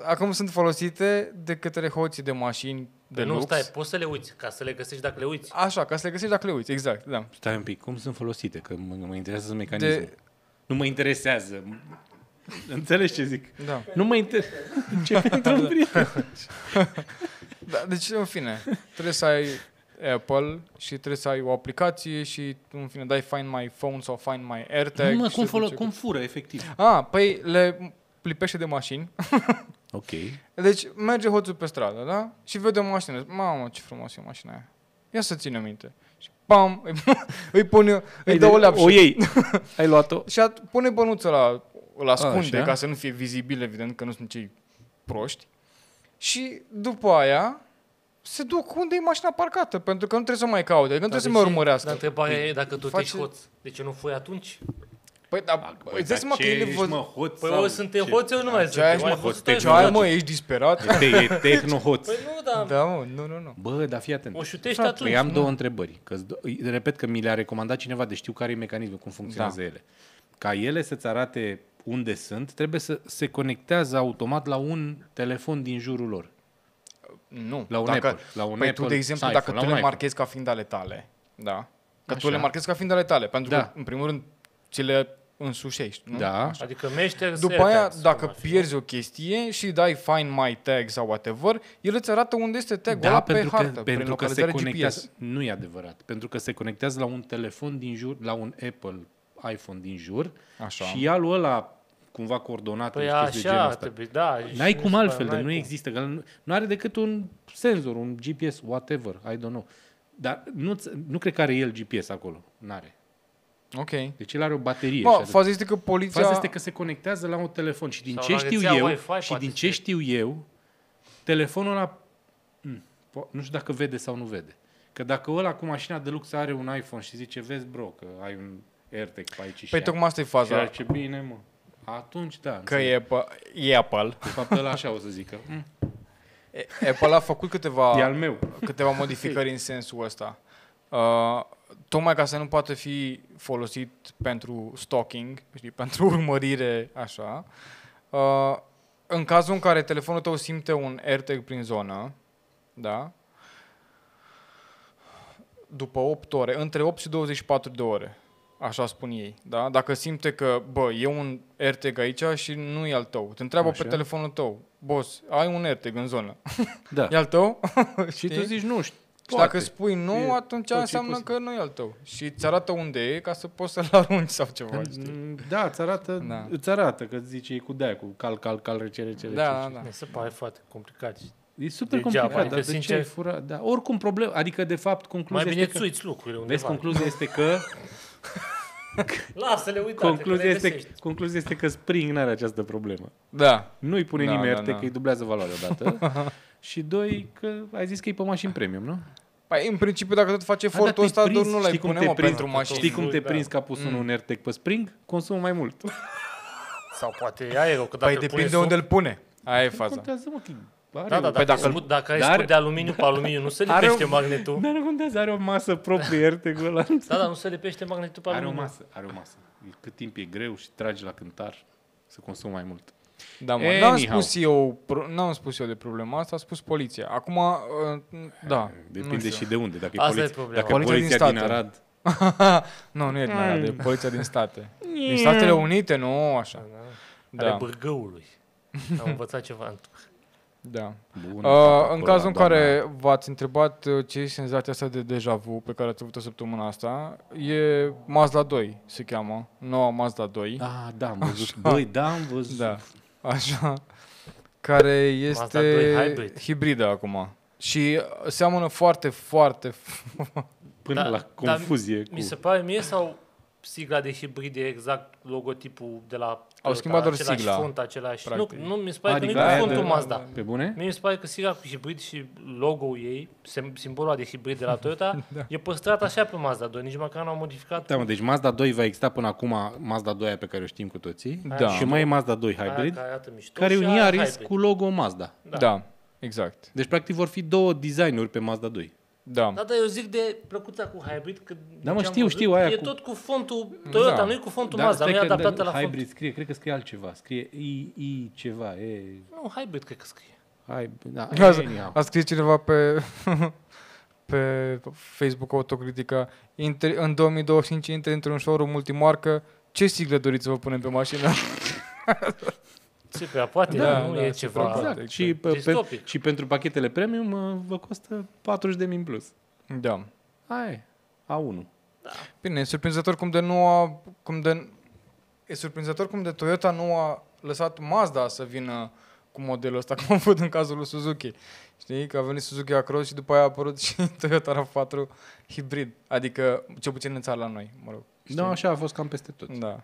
acum sunt folosite de către hoții de mașini de nu, lux. stai, poți să le uiți, ca să le găsești dacă le uiți. Așa, ca să le găsești dacă le uiți, exact, da. Stai un pic, cum sunt folosite? Că mă, mă interesează mecanismul. De, Nu mă interesează. Înțelegi ce zic? da. Nu mă interesează. Ce pentru un prieten. Da, deci, în fine, trebuie să ai Apple și trebuie să ai o aplicație și, în fine, dai Find My Phone sau Find My AirTag. Nu, mă, și cum, se folo- duce cum fură, efectiv. cu- Ah, păi le lipește de mașini. Ok. Deci merge hoțul pe stradă, da? Și vede o mașină. Mamă, ce frumos e mașina aia. Ia să ține minte. Și pam, îi, îi pune, îi dă o leapșă. O iei. Ai luat-o. Și at- pune bănuța la, îl ascunde Așa. ca să nu fie vizibil, evident, că nu sunt cei proști. Și după aia se duc unde e mașina parcată, pentru că nu trebuie să mai caute, adică nu trebuie să mă urmărească. Dar întrebarea e dacă tu Face- ești hoț, de ce nu foi atunci? Păi, da, îți dai seama că ele ești, văd... mă, hoț Păi sau ori suntem ce? hoți, ori nu mai Ce ai, suntem. mă, Ai văzut hoț, așa? Ce ai, mă, ești disperat? Te, e tehnohoț. Păi nu, dar da, mă, nu, nu, nu. Bă, dar fii atent. o șutești Frate, atunci. Păi am nu? două întrebări. Că repet că mi le-a recomandat cineva, de știu care e mecanismul, cum funcționează Da. ele. Ca ele să-ți arate unde sunt, trebuie să se conectează automat la un telefon din jurul lor. Nu. La un dacă, Apple, la un păi Apple tu, de exemplu, iPhone, dacă la tu un le iPhone. marchezi ca fiind ale tale, da? Că tu Așa. le marchezi ca fiind ale tale, pentru Da. că, în primul rând, ți le însușești, nu? Da. Adică meșteri După aia, dacă pierzi o chestie și dai find my tag sau whatever, el îți arată unde este tagul Da, ăla pe pentru că, hartă, prin pentru că se localizare conectează. GPS. Nu e adevărat. Pentru că se conectează la un telefon din jur, la un Apple iPhone din jur Așa. și ia lui ăla cumva coordonate, Păi chestii de genul așa ăsta. trebuie, da. și N-ai nu cum se altfel, pare, de n-ai nu cum. există. Că nu, nu are decât un senzor, un GPS, whatever, I don't know. Dar nu, nu cred că are el GPS acolo. N-are. Ok. Deci el are o baterie. și Bă, atât. faza este că poliția... Faza este că se conectează la un telefon și din Sau ce la știu rețea eu, Wi-Fi, și poate din să ce fie. știu eu, telefonul ăla m, po- nu știu dacă vede sau nu vede. Că dacă ăla cu mașina de lux are un iPhone și zice, vezi bro, că ai un AirTag pe aici și Păi aia." tocmai asta e și faza. ar ce bine, mă. Atunci, da. Că înțeleg. e, Apple, e Apple. De fapt, ăla așa o să zică. "Mm, E- Apple a făcut câteva... E al meu. câteva modificări în sensul ăsta. Uh, tocmai ca să nu poată fi folosit pentru stalking, știi, pentru urmărire, așa. Uh, în cazul în care telefonul tău simte un AirTag prin zonă, da? După 8 ore, între 8 și 24 de ore, așa spun ei, da? Dacă simte că, bă, e un AirTag aici și nu e al tău, te întreabă Așa. pe telefonul tău, boss, ai un AirTag în zonă, Da. e al tău? Și tu Știi? zici, nu știu. Și dacă spui nu, E atunci tot ce înseamnă e că nu e al tău. Și îți arată unde e ca să poți să-l arunci sau ceva, știi? Mm, Da, îți arată, Da. da. îți arată că îți zice e cu de cu cal, cal, cal, rece, rece, rece. Da, da, da. Mi se pare foarte complicat. E super Degeaba, complicat, adică, dar de ce sincer- ai furat? Da, oricum problem, adică de fapt concluzia Mai bine este îți că, uiți lucrurile Vezi, undeva. concluzia este că Lasă-le uitate, concluzia că le este, găsești. concluzia este că Spring nu are această problemă. Da. Nu îi pune Da, nimeni da, RT, da. că îi dublează valoarea odată. și doi, că ai zis că e pe mașini premium, nu? Păi, în principiu, dacă tot face A, dar efortul te-ai ăsta, prins, doar nu l-ai știi cum pune, te mă, prinzi? pentru mașini. Știi cum te Da. prinzi că a pus unul un AirTag pe Spring? Consumă mai mult. Sau poate e aerul, că dacă Păi îl depinde pune de unde sub- îl pune. Aia e faza. Contează, mă, că are Da, da, o- dacă, dacă- păi dacă, dacă ai Dar- scut de aluminiu pe aluminiu, nu se Are lipește o- magnetul. Dar nu contează, are o masă proprie AirTag-ul ăla. Da, dar nu se lipește magnetul pe Are o aluminiu. masă, are o masă. Cât timp e greu și tragi la cântar, să consumă mai mult. Da, mă, Anyhow. n-am spus, eu, pro- n-am spus eu de problema asta, a spus poliția. Acum, uh, da, nu Depinde știu. și de unde. Dacă e, Asta e poliția, problema. dacă e Poliția din poliția din state. Arad, nu, nu e din Arad, e Mm. poliția din state. Din Statele Unite, nu așa. Ale Da, bârgăului. Am învățat ceva. În- da. bun, Uh, acolo, în cazul în doamna. care v-ați întrebat uh, ce e senzația asta de deja vu pe care ați avut-o săptămâna asta, e Mazda 2, se cheamă, noua Mazda 2. Ah, da, am văzut. Băi, da, am văzut. Da, așa, care Mazda 2 este hybrid. hibridă acum. Și seamănă foarte, foarte... Până Da, la dar confuzie cu... Mi se pare mie sau sigla de hibrid e exact logotipul de la Toyota, schimbat doar același sigla, font, același... practic. Nu, nu, mi se pare Adică că nu e aia cu fontul de- Mazda. Pe bune? Mie mi se pare că sigla cu hibrid și logo-ul ei, sem- simbolul de hibrid de la Toyota, Da. e păstrat așa pe Mazda 2, nici măcar nu au modificat. Da, mă, deci Mazda 2 va exista până acum Mazda 2 aia pe care o știm cu toții. Da. Și mai e Mazda 2 Aia Hybrid, care arată mișto care e și un aia Yaris hybrid. cu logo Mazda. Da. Da, exact. Deci, practic, vor fi două designuri pe Mazda 2. Da. Da, dar eu zic de plăcuța cu hybrid, că Da, mă, din ce am știu, văzut, știu, aia e cu- tot cu fontul Toyota, Da. nu e cu fontul Dar Mazda, nu e stai că- adaptată da, la font. Hybrid scrie, cred că scrie altceva. Scrie I, I ceva, e... Nu, hybrid cred că scrie. Hai, da, A, anyhow. a scris cineva pe, pe Facebook autocritica Inter, în 2025 intre într-un showroom multimarcă ce sigle doriți să vă punem pe mașină? Se prea poate, Da, da, nu da, e se ceva... prea poate. Exact. Și, pe, pe, Distopic. și pentru pachetele premium uh, vă costă 40 de min plus. Da. Aia e. A1. Bine, e surprinzător cum de nu a... Cum de, e surprinzător cum de Toyota nu a lăsat Mazda să vină cu modelul ăsta, cum a fost în cazul lui Suzuki. Știi? Că a venit Suzuki Acros și după aia a apărut și Toyota RAV4 hibrid. Adică, cel puțin în țară la noi, mă rog. Știi? Da, așa a fost cam peste tot. Da.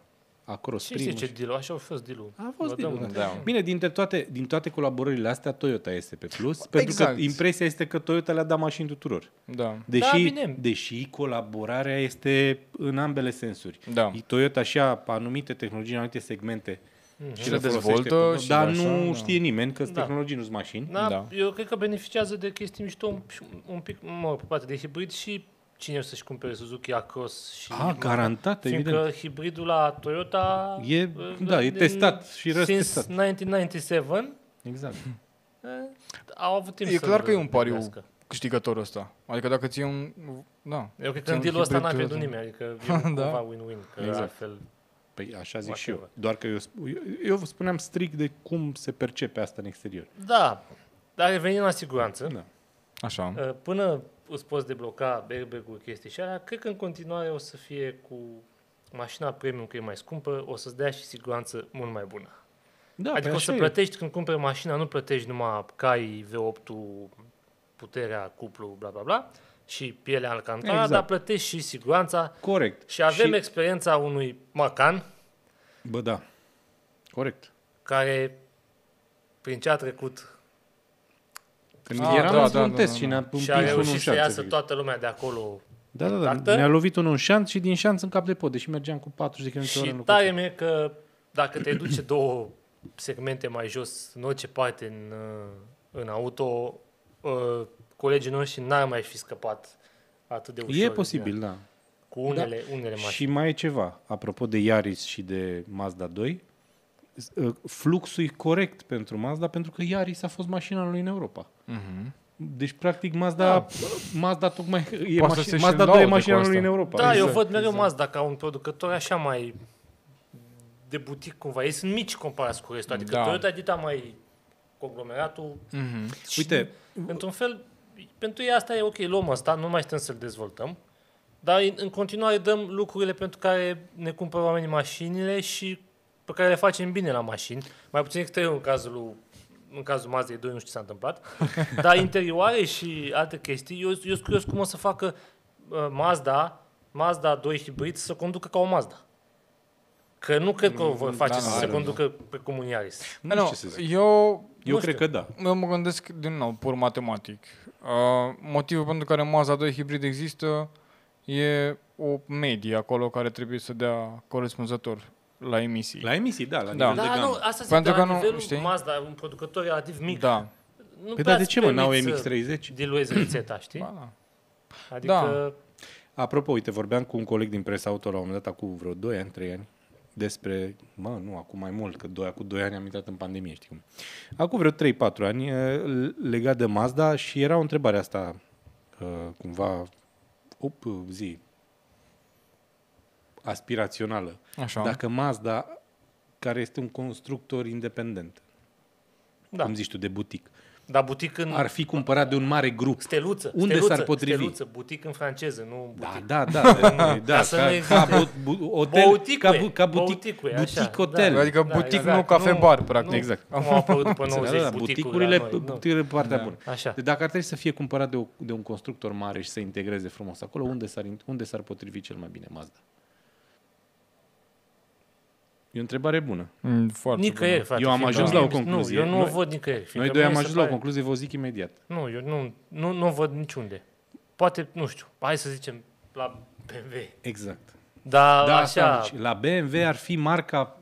Acros, Și știi primul. ce și- deal Așa a fost deal A fost Vă deal dăm- Da. Bine, dintre toate, din toate colaborările astea, Toyota este pe plus, pentru Exact. că impresia este că Toyota le-a dat mașini tuturor. Da. Deși, bine. deși colaborarea este în ambele sensuri. Da. Toyota și a anumite tehnologii în anumite segmente Mhm. Și le folosește dezvoltă pe- și Dar așa, nu da. știe nimeni că Da. tehnologii nu sunt mașini. Da, Da. eu cred că beneficiază de chestii mișto un, un pic, mă, pe partea de hibrid și cine o să-și cumpere Suzuki Acros și... A, garantat, Fiindcă evident. hibridul la Toyota... E, uh, da, e din- testat și Since răstestat. 1997 Exact. eh, au avut timp E să clar că e un pariu gândească. câștigătorul ăsta. Adică dacă ții un... Da. Eu cred că ții în un dealul ăsta n-a hibrid pierdut Toyota. nimeni, adică e Da. cumva win-win, că Exact. altfel... Păi așa zic și eu. Whatever. Doar că eu, sp- eu, eu vă spuneam strict de cum se percepe asta în exterior. Da, dar revenind la siguranță, Da. Așa. Uh, Până îți poți debloca airbag-uri, chestii și alea, cred că în continuare o să fie cu mașina premium, că e mai scumpă, o să-ți dea și siguranță mult mai bună. Da, adică păi o să așa e. plătești când cumperi mașina, nu plătești numai cai, V8-ul, puterea, cuplu, bla bla bla, și pielea alcantara, Exact. dar plătești și siguranța Corect. și avem și, experiența unui Macan Bă, da. Corect. care prin ce a trecut Când Ah, eram da, într-un da, test da, și da. ne-a și a împins unul în reușit să șanț. iasă efectiv. toată lumea de acolo Da, da, da. intactă. Ne-a lovit unul în șanț și din șanț în cap de pod, deși mergeam cu 40 de km Și în tare mi că dacă te duce două segmente mai jos în orice parte în, uh, în auto, uh, colegii noștri n-ar mai fi scăpat atât de ușor. E posibil, da. Cu unele, unele mașini. Și mai e ceva, apropo de Yaris și de Mazda 2, s- uh, fluxul e corect pentru Mazda pentru că Yaris a fost mașina lui în Europa. Mhm. Deci, practic, Mazda, Da. Mazda tocmai e Poate să mașina, se Mazda și 2 e laude mașina cu lui în asta. Europa. da, eu Exact, văd mereu exact. Mazda ca un producător așa mai de butic cumva. Ei sunt mici comparați cu restul. Adică Da. Toyota e dita mai conglomeratul. Mhm. și Uite, Într-un fel, pentru ei asta e ok, luăm asta, nu mai stăm să-l dezvoltăm, dar în- în continuare dăm lucrurile pentru care ne cumpără oamenii mașinile și pe care le facem bine la mașini. Mai puțin exterior în cazul lui în cazul Mazda 2 nu știu ce s-a întâmplat, dar interioare și alte chestii, eu, eu sunt curios cum o să facă uh, Mazda, Mazda 2 hibrid să conducă ca o Mazda. Că nu cred că o vor face da, să da, se da. conducă precum un Yaris. nu Nu, știu ce să zic. eu, Eu nu cred știu. că da. eu mă gândesc din nou, pur matematic. Uh, motivul pentru care Mazda 2 hibrid există e o medie acolo care trebuie să dea corespunzător la emisii. La emisii, da, la Da. nivel de Da, gamă. nu, asta zic, Pentru la că nu- nivelul știi? Mazda, un producător relativ mic, Da. nu Păi prea da, de îți ce mă, n-au permiți să MX-30? diluezi rețeta, știi? Ba, da. Adică, Apropo, uite, vorbeam cu un coleg din presa auto la un moment dat, acum vreo 2 ani, 3 ani, despre, mă, nu, acum mai mult, că doi, acum 2 ani am intrat în pandemie, știi cum. Acum vreo 3-4 ani, eh, legat de Mazda și era o întrebare asta, eh, cumva, up, zi, aspirațională. Așa. Dacă Mazda, care este un constructor independent, da. cum zici tu, de butic, Dar butic în... ar fi cumpărat de un mare grup. Steluță. Unde steluță, s-ar potrivi? Steluță, butic în franceză, nu butic. Da, da, da, da, da Ca să ca, nu ca, existe. bu, bu, hotel, Boutique-ue, ca, bu, ca butic, boutique-ue, așa, butic hotel. da. Adică Da, butic, exact. nu cafe Nu- bar, practic. nu- Exact. Cum au apărut după Da, 90 da, buticurile buticurile, la noi, nu? buticurile pe partea Da. bună. Așa. Deci dacă ar trebui să fie cumpărat de, o, de un constructor mare și să integreze frumos acolo, unde s-ar, unde s-ar potrivi cel mai bine Mazda? E o întrebare bună. Mm, foarte Nicăieri, bună. frate. Eu am fiindcă ajuns mie la o mi- concluzie. Nu, eu nu Noi- o văd nicăieri. Noi fiindcă doi mie am mi se ajuns la o pare- concluzie, vă zic imediat. Nu, eu nu, nu, nu o văd niciunde. Poate, nu știu, hai să zicem la BMW. Exact. Dar Da, așa, așa. La BMW ar fi marca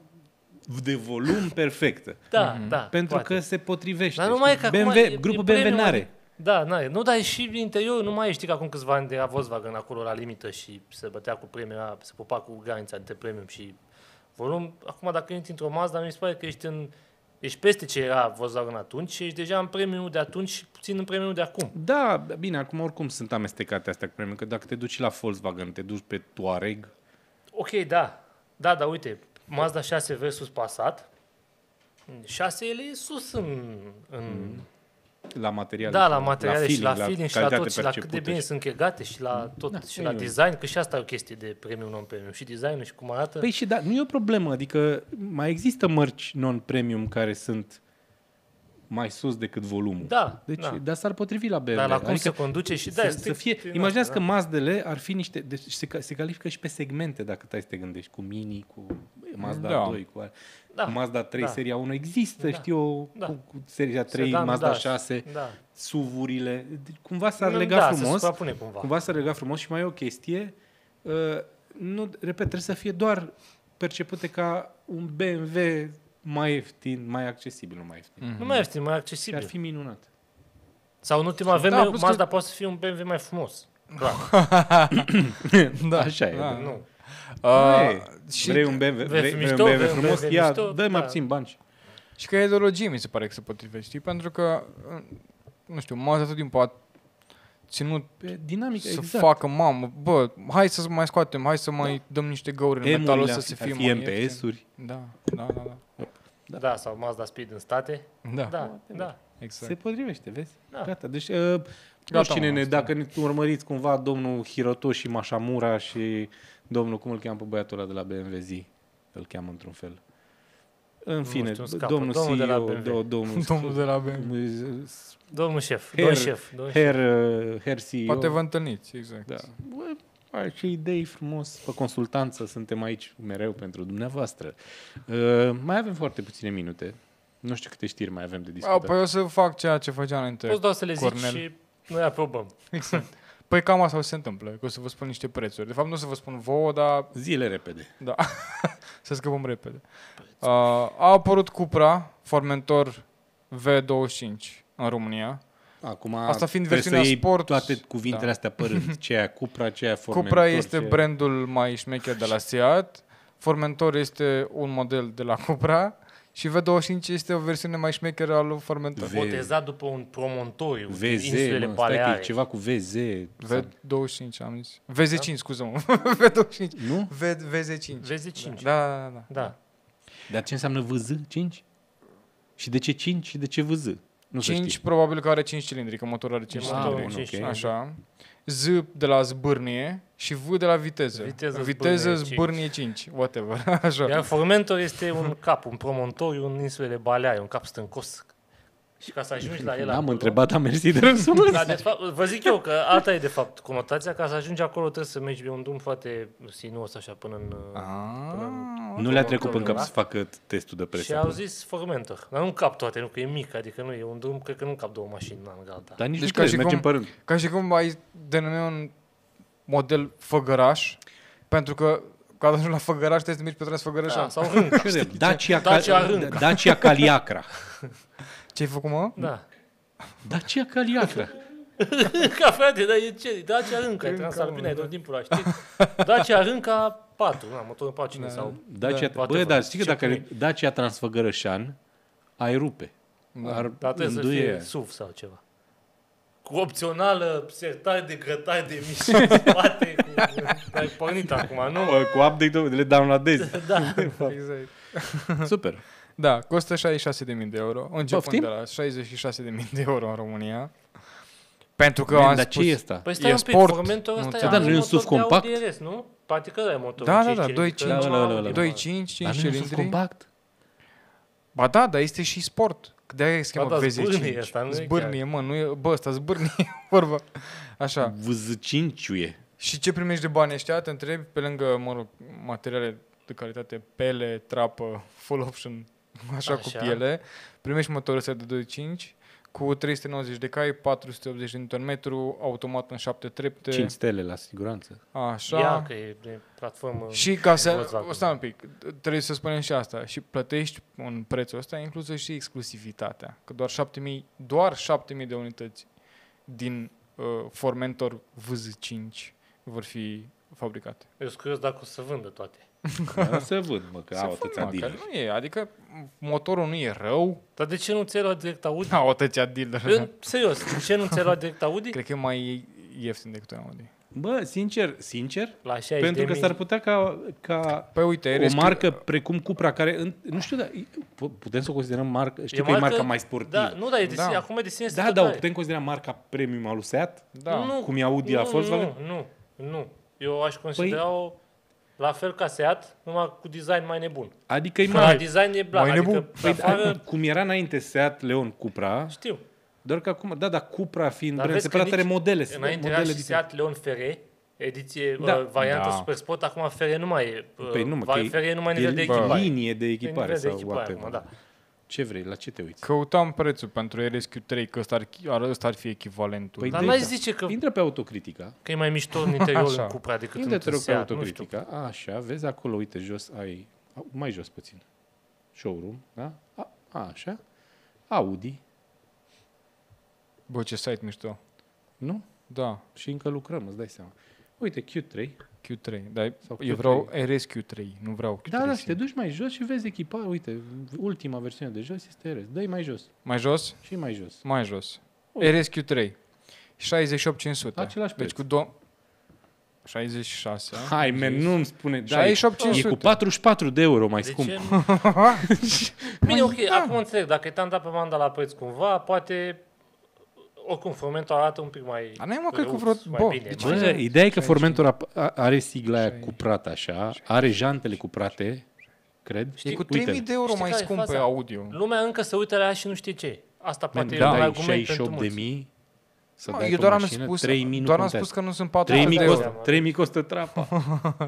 de volum perfectă. da, da. Pentru poate. că se potrivește. Dar numai știi? că acum BMW, e- e grupul BMW premium, n-are. adică- Da, n-are. Nu, dar și interiorul nu mai e. Știi că acum câțiva ani era Volkswagen acolo la limită și se bătea cu premium, se pupa cu granița între premium și volum. Acum dacă intri într-o Mazda, mi se pare că ești în Ești peste ce era Volkswagen atunci și ești deja în premiumul de atunci și puțin în premiumul de acum. Da, bine, acum oricum sunt amestecate astea cu premium, că dacă te duci la Volkswagen, te duci pe Touareg, Ok, da. Da, dar uite, Mazda 6 versus Passat, 6 ele e sus în, în La materiale. da, la materiale și la feeling, feeling și la calitate tot, și la cât de percepută bine și- sunt chegate și la tot, Da, și la e- design, că și asta e o chestie de premium, non-premium. Și designul și cum arată. Păi și da, nu e o problemă, adică mai există mărci non-premium care sunt mai sus decât volumul. Da, Deci, da. dar s-ar potrivi la BMW. Dar la cum adică se conduce și da, să, este să fie, prin imaginează că asta, Mazdele ar fi niște, deci se, ca- se califică și pe segmente dacă stai să te gândești, cu Mini, cu Mazda Da. 2, cu, Da, cu Mazda 3, da. seria 1, există, Da. știu eu, Da. cu, cu seria 3, Sedan, Mazda da, 6, Da. SUV-urile, Deci, cumva s-ar da, lega se frumos. suprapune cumva. Cumva s-ar lega frumos și mai e o chestie, uh, nu, repet, trebuie să fie doar percepute ca un BMW mai ieftin, mai accesibil, nu mai ieftin. Nu mai ieftin, mai Și accesibil. ar fi minunat. Sau în ultima vreme, Da, da, plus Mazda că- poate să fie un BMW mai frumos. Clar. Da, așa e. da. Da. nu. Uh, Ei, și, vrei un BMW, vrei, vrei mișto, un BMW vrei un frumos? BMW Ia, mișto, dă mai da. puțin bani. și că ideologie mi se pare că se potrivește, știi? Pentru că, uh, nu știu, Mazda tot timpul a ținut Pe dinamică, să exact. facă, mamă, bă, hai să mai scoatem, hai să mai dăm niște găuri în metal M-urile să ar se fi- fie ar mai fi ieftin. MPS-uri. Da, da, da, da. Da. da, sau Mazda Speed în state. Da, Da, da. exact. Se potrivește, vezi? Da. Gata. Deci, uh, oricine mă, ne, asta. dacă ne urmăriți cumva domnul Hirotoshi Mashamura și domnul, cum îl cheamă pe băiatul ăla de la BMW Z, îl cheamă într-un fel. În fine, știu, scapă. domnul, Domnul de la CEO, BMW. do- domnul, Domnul de la BMW. Domnul șef, Her- domn șef, domn șef. Her, uh, her CEO. Poate vă întâlniți, exact. Da. Bă, ai ce idei frumos. Pe consultanță suntem aici mereu pentru dumneavoastră. Uh, mai avem foarte puține minute. Nu știu câte știri mai avem de A, discutat. păi o să fac ceea ce făcea înainte. Poți doar să le zici Cornel. și noi aprobăm. Păi cam asta o să se întâmplă, că o să vă spun niște prețuri. De fapt nu o să vă spun vouă, dar Zile repede. da, să scăpăm repede. Uh, a apărut Cupra Formentor V25 în România. Acum Asta fiind trebuie versiunea să iei sport. toate cuvintele Da. astea părând. Ce aia Cupra, ce aia Formentor. Cupra este ce aia- brandul mai șmecher de la Seat, Formentor este un model de la Cupra și V25 este o versiune mai șmecheră a lui Formentor. V- Botezat după un promontoriu din VZ, insulele mă, stai că e Baleare. ceva cu VZ. V25 am zis. VZ5, scuză-mă. V25. Nu? V, VZ5. VZ5. Da, da, da. da. Da. Dar ce înseamnă VZ? 5? Și de ce 5 și de ce VZ? Nu se 5 știe. probabil că are 5 cilindri, că motorul are 5 E Ah, motorul cilindri. bun, cinci ok. cilindri. Așa. Z de la zbârnie și V de la viteză. Viteză, viteză zbârnie, zbârnie 5. Whatever. Așa. Iar Formentor este un cap, un promontoriu în insulele Baleare, un cap stâncos. Și ca să ajungi la el N-am acolo- întrebat, am mersi de răspuns. Dar de fapt, vă zic eu că alta e de fapt conotația, ca să ajungi acolo trebuie să mergi pe un drum foarte sinuos așa până în... Ah, Nu le-a trecut în cap Da? să facă testul de presă. și au zis Formentor. Dar nu cap toate, nu, că e mic, adică nu e un drum, cred că nu cap două mașini una în alta. Dar nici Deci nu ca trebuie, și mergem cum- pe rând. Ca și cum ai denumi un model făgăraș, pentru că ca să ajungi la făgăraș trebuie să mergi pe trans făgărașan. Da, sau rânca. Crede, Dacia, Dacia Cal- Rânca. Dacia Caliacra. Ce ai făcut, mă? Da. Dacia Caliacra. Ca frate, dar e ce? Dacia Rânca, e transalpina, e tot timpul la știi? Dacia Rânca 4, na, motorul 4 cine Da. sau... Dacia, Da, bă, dar știi că ce dacă pui? Dacia Transfăgărășan, ai rupe. Da. Ar Dar trebuie să înduie. fie SUV sau ceva. Cu opțională sertare de grătare de mici în spate. Cu... Ai pornit acum, nu? Bă, Cu update-ul le downloadezi. Da. Exact. Super. Da, costă 66.000 de euro, începând Poftim? de la 66.000 de euro în România. Pentru că Man, am dar spus... ce e asta? Păi stai E un pic, sport. Formentor ăsta Nu e ți-am dat. are Nu e un motor SUV de compact? Audi RS, nu? Poate că ăla e motorul Da, da, 5 da, cilindri, 2.5, că Da, nu da, am da, Audi, da. mă. 2.5, 5 Dar nu e un SUV cilindri. compact? Ba da, dar este și sport. Că De-aia se cheamă da, VZ5. zbârnie ăsta, nu e Zbârnie, mă, nu e... Bă, ăsta zbârnie, vorba. Așa. VZ5 Și ce primești de bani ăștia? Te întrebi, pe lângă, mă rog, materiale de calitate, pele, trapă, full option, așa, cu Așa. piele, primești motorul ăsta de 2.5 cu 390 de cai, 480 de Nm, automat în 7 trepte, 5 stele la siguranță. așa. Ia că e de platformă. Și ca să... Volkswagen. O stai un pic, trebuie să spunem și asta. Și plătești un prețul ăsta, inclusă și exclusivitatea. Că doar 7000, doar 7000 de unități din uh, Formentor VZ5 vor fi fabricate. Eu sunt curios dacă o să vândă toate. Dar se vând, mă, că Se au vând, atâția mă, că dealeri. nu e, adică motorul nu e rău, Dar de ce nu ți-ai luat direct Audi? au atâția dealer. În- Serios, de ce nu ți-ai luat direct Audi? Cred că e mai ieftin decât un Audi. Bă, sincer, sincer, La 60 pentru de că mii. s-ar putea ca, ca Păi uite, o RSQ marcă precum Cupra, care, în- nu știu, dar putem să o considerăm marcă, știu că e marca mai sportivă. Da, nu, dar e de Da. sine, acum e de sine da, da, o stătătoare. putem considera marca premium al lui Seat? Da. Nu, Cum e Audi la nu, Volkswagen? Nu, nu, nu. Eu aș considera-o la fel ca Seat, numai cu design mai nebun. Adică e La mai... design e blan, Mai adică nebun. pe Păi, afară, cum era înainte Seat Leon Cupra, știu. doar că acum, da, dar Cupra fiind Dar brand vezi că separat are nici modele, Înainte era modele și diferite. Seat Leon Ferre, ediție, Da. uh, variantă Da. Super Sport, acum Ferre nu mai e. uh, Păi nu, mă, va- că e- Ferre e numai e nivel de bă, echipare. linie de E echipare nivel de sau echipare whatever. acum, da. Ce vrei, la ce te uiți? Căutam prețul pentru RSQ3, că ăsta ar, ar, ăsta ar fi echivalentul. Păi Dar de- n-ai zice că, Intră pe autocritica, că e mai mișto în interior Așa. în Cupra decât intră te în rog pe Seat, nu știu. autocritica, așa, vezi acolo, uite, jos ai, mai jos puțin, showroom, da? A, așa, Audi, Bă, ce site mișto. nu? Da, Și încă lucrăm, îți dai seama. Uite, Q3. Q3. Dar Sau eu Q3. vreau RSQ3, nu vreau Q3. Da, da, și te simplu. duci mai jos și vezi echipa, uite, ultima versiune de jos este RS. Dă-i mai jos Mai jos? și mai jos. Mai jos. Uite. RSQ3. 68,500. Același Deci preț. cu do- 66. Hai, man, nu-mi spune, da, e, 68,500. e cu 44 de euro mai De scump. ce nu? Bine, ok, acum înțeleg, dacă e dat pe manda la preț cumva, poate oricum Formentor arată un pic mai Dar n-ai mă, cred că rău, vreo- mai bă, bine. deci mai... Bă, Mai- ideea e că 65. Formentor a- a- are sigla aia cuprată așa, are jantele cuprate, cred. E cu Uite, 3000 de euro Știi mai care e scump pe faza? audio. Lumea încă se uită la ea și nu știe ce e. Asta Man, poate e da, un dai argument pentru 68 de mulți. mii să Nu, dai eu pe doar am mașină, spus, 3000 nu doar am contează. spus că nu sunt 40 3000 de costă. euro. costă, 3000 costă trapa.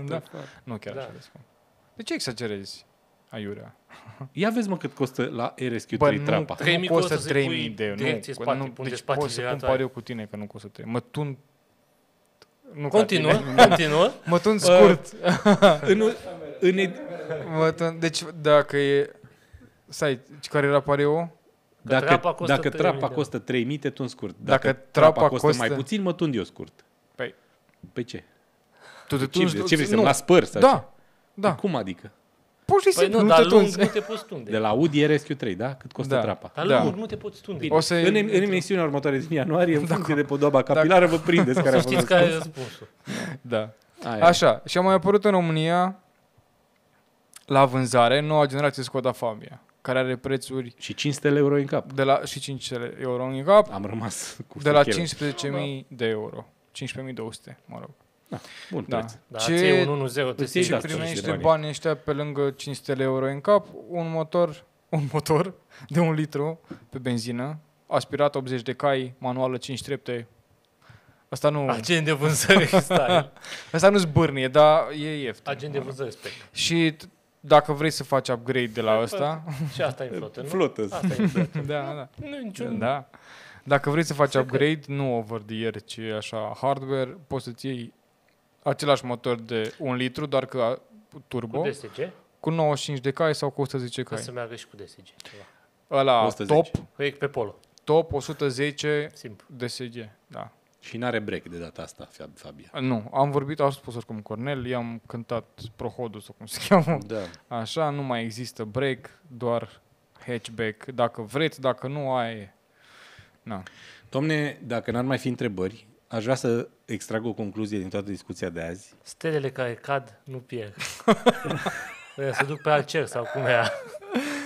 da. Nu chiar Da. așa de scump. De ce exagerezi, Aiurea? Ia vezi mă cât costă la RSQ3 Bă, nu, trapa. 3000 nu costă costă să-i 3000 pui de euro. direcție Nu, spate, nu, pun de deci spate pot să generatoare. compar eu cu tine că nu costă 3000. Mă tun... Nu ca Continuă, tine. continuă. Mă tun scurt. în, în, ed- Mă tun... Deci dacă e... Stai, care era pariu? dacă, trapa costă dacă 3000 trapa de costă 3000, te tun scurt. Dacă Dacă, trapa trapa costă, costă- mai puțin, mă tund eu scurt. Păi, Pe ce? tu te Ce, tunzi... ce vrei să nu. la spăr? Sau Da, ce? da. Cum adică? Pur și Păi simplu, nu, nu dar te lung tunzi. nu te poți tunde. De la Audi RSQ3, da? Cât costă Da. trapa? Dar Da. lung nu te poți tunde. O să... În, em- în emisiunea următoare din ianuarie, în funcție de podoaba capilară, vă prindeți care a Să fost știți care e răspunsul. răspunsul. Da. Aia. Așa, și a mai apărut în România la vânzare noua generație Skoda Fabia, care are prețuri Și 500 de euro în cap. de la și 5 euro în cap, Am rămas cu de la sechele. 15.000 de euro. 15.200, mă rog. Bun Da. preț. Dar Ce- Ce... un 1-0 te Îți iei Și da, simți. de primește bani. banii ăștia pe lângă 500 de euro în cap, un motor, un motor de un litru pe benzină, aspirat 80 de cai, manuală 5 trepte. Asta nu, Agent de vânzări stai. asta nu zbârnie, dar e ieftin. Agent de vânzări spec. Și t- dacă vrei să faci upgrade de la ăsta, Și asta e flotă, nu? Flotă. Asta e flotă. da, da. Nu e niciun... Da. Dacă vrei să faci upgrade, nu over the air, ci așa hardware, poți să-ți iei același motor de un litru, doar că a- Cu turbo, DSG, cu 95 de cai sau cu 110 ca cai. să meargă și cu DSG. Ceva. Ăla 110. top, Proiect pe polo. top 110 Simplu. DSG, da. Și n-are break de data asta, Fab- Fabia. Nu, am vorbit, am spus oricum Cornel, i-am cântat Prohodul sau cum se cheamă. Da. Așa, nu mai există break, doar hatchback. Dacă vreți, dacă nu, aia e. Na. Domne, dacă n-ar mai fi întrebări, aș vrea să extrag o concluzie din toată discuția de azi. Stelele care cad nu pierd. Trebuie să duc pe alt cer sau cum era.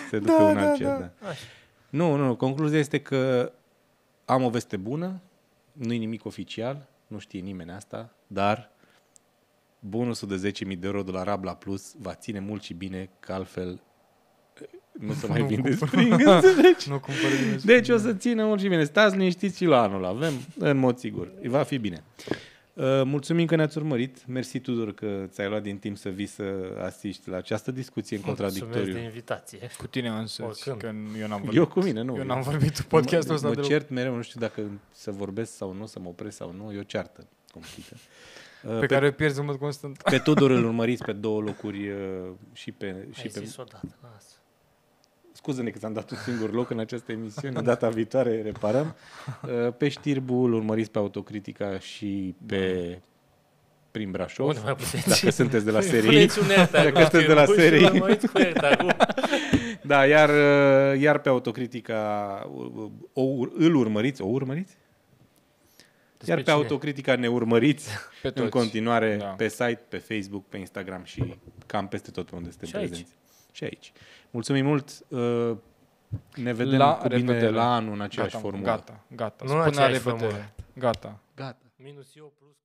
Se ducă un alt cer, da. Așa. Nu, nu, nu. Concluzia este că am o veste bună, nu-i nimic oficial, nu știe nimeni asta, dar bonusul de 10.000 de euro de la Rabla Plus va ține mult și bine, că altfel eh, nu se mai Nu vinde cumpăr. spring, înțelegi? Nu cumpăr nimeni Deci o să țină mult și bine. Stați liniștiți și la anul avem, în mod sigur. Va fi bine. Uh, mulțumim că ne-ați urmărit. Mersi, Tudor, că ți-ai luat din timp să vii să asiști la această discuție în Mulțumesc de contradictoriu. invitație. Cu tine însă, Oricând. că eu n-am vorbit. Eu cu mine, nu. Eu n-am vorbit în podcastul mă, ăsta mă deloc. cert mereu, nu știu dacă să vorbesc sau nu, să mă opresc sau nu. Eu ceartă completă. Uh, Pe care o pierzi în mod constant. pe Tudor îl urmăriți pe două locuri uh, și pe... Și Ai pe zis odată, lasă. Scuză-ne că ți-am dat un singur loc în această emisiune, data viitoare reparăm. Uh, Pe Știrbu îl urmăriți pe Autocritica și pe prin Brașov, Unde mai puteți? dacă sunteți de la serii. Puneți un AirTag Dacă la sunteți de la firmă și serii. urmăriți cu AirTag-ul. Da, iar, uh, iar pe Autocritica uh, o, îl urmăriți, o urmăriți? Iar pe cine? autocritica ne urmăriți Pe în toți. continuare Da. pe site, pe Facebook, pe Instagram și cam peste tot unde suntem Și aici. prezenți. Și aici. Mulțumim mult. uh, Ne vedem La cu bine revedere. la anul în aceeași gata, formulă. Gata, gata. Nu în Spune la aceeași revedere. formulă. Gata. Gata. Minus eu plus Cornel.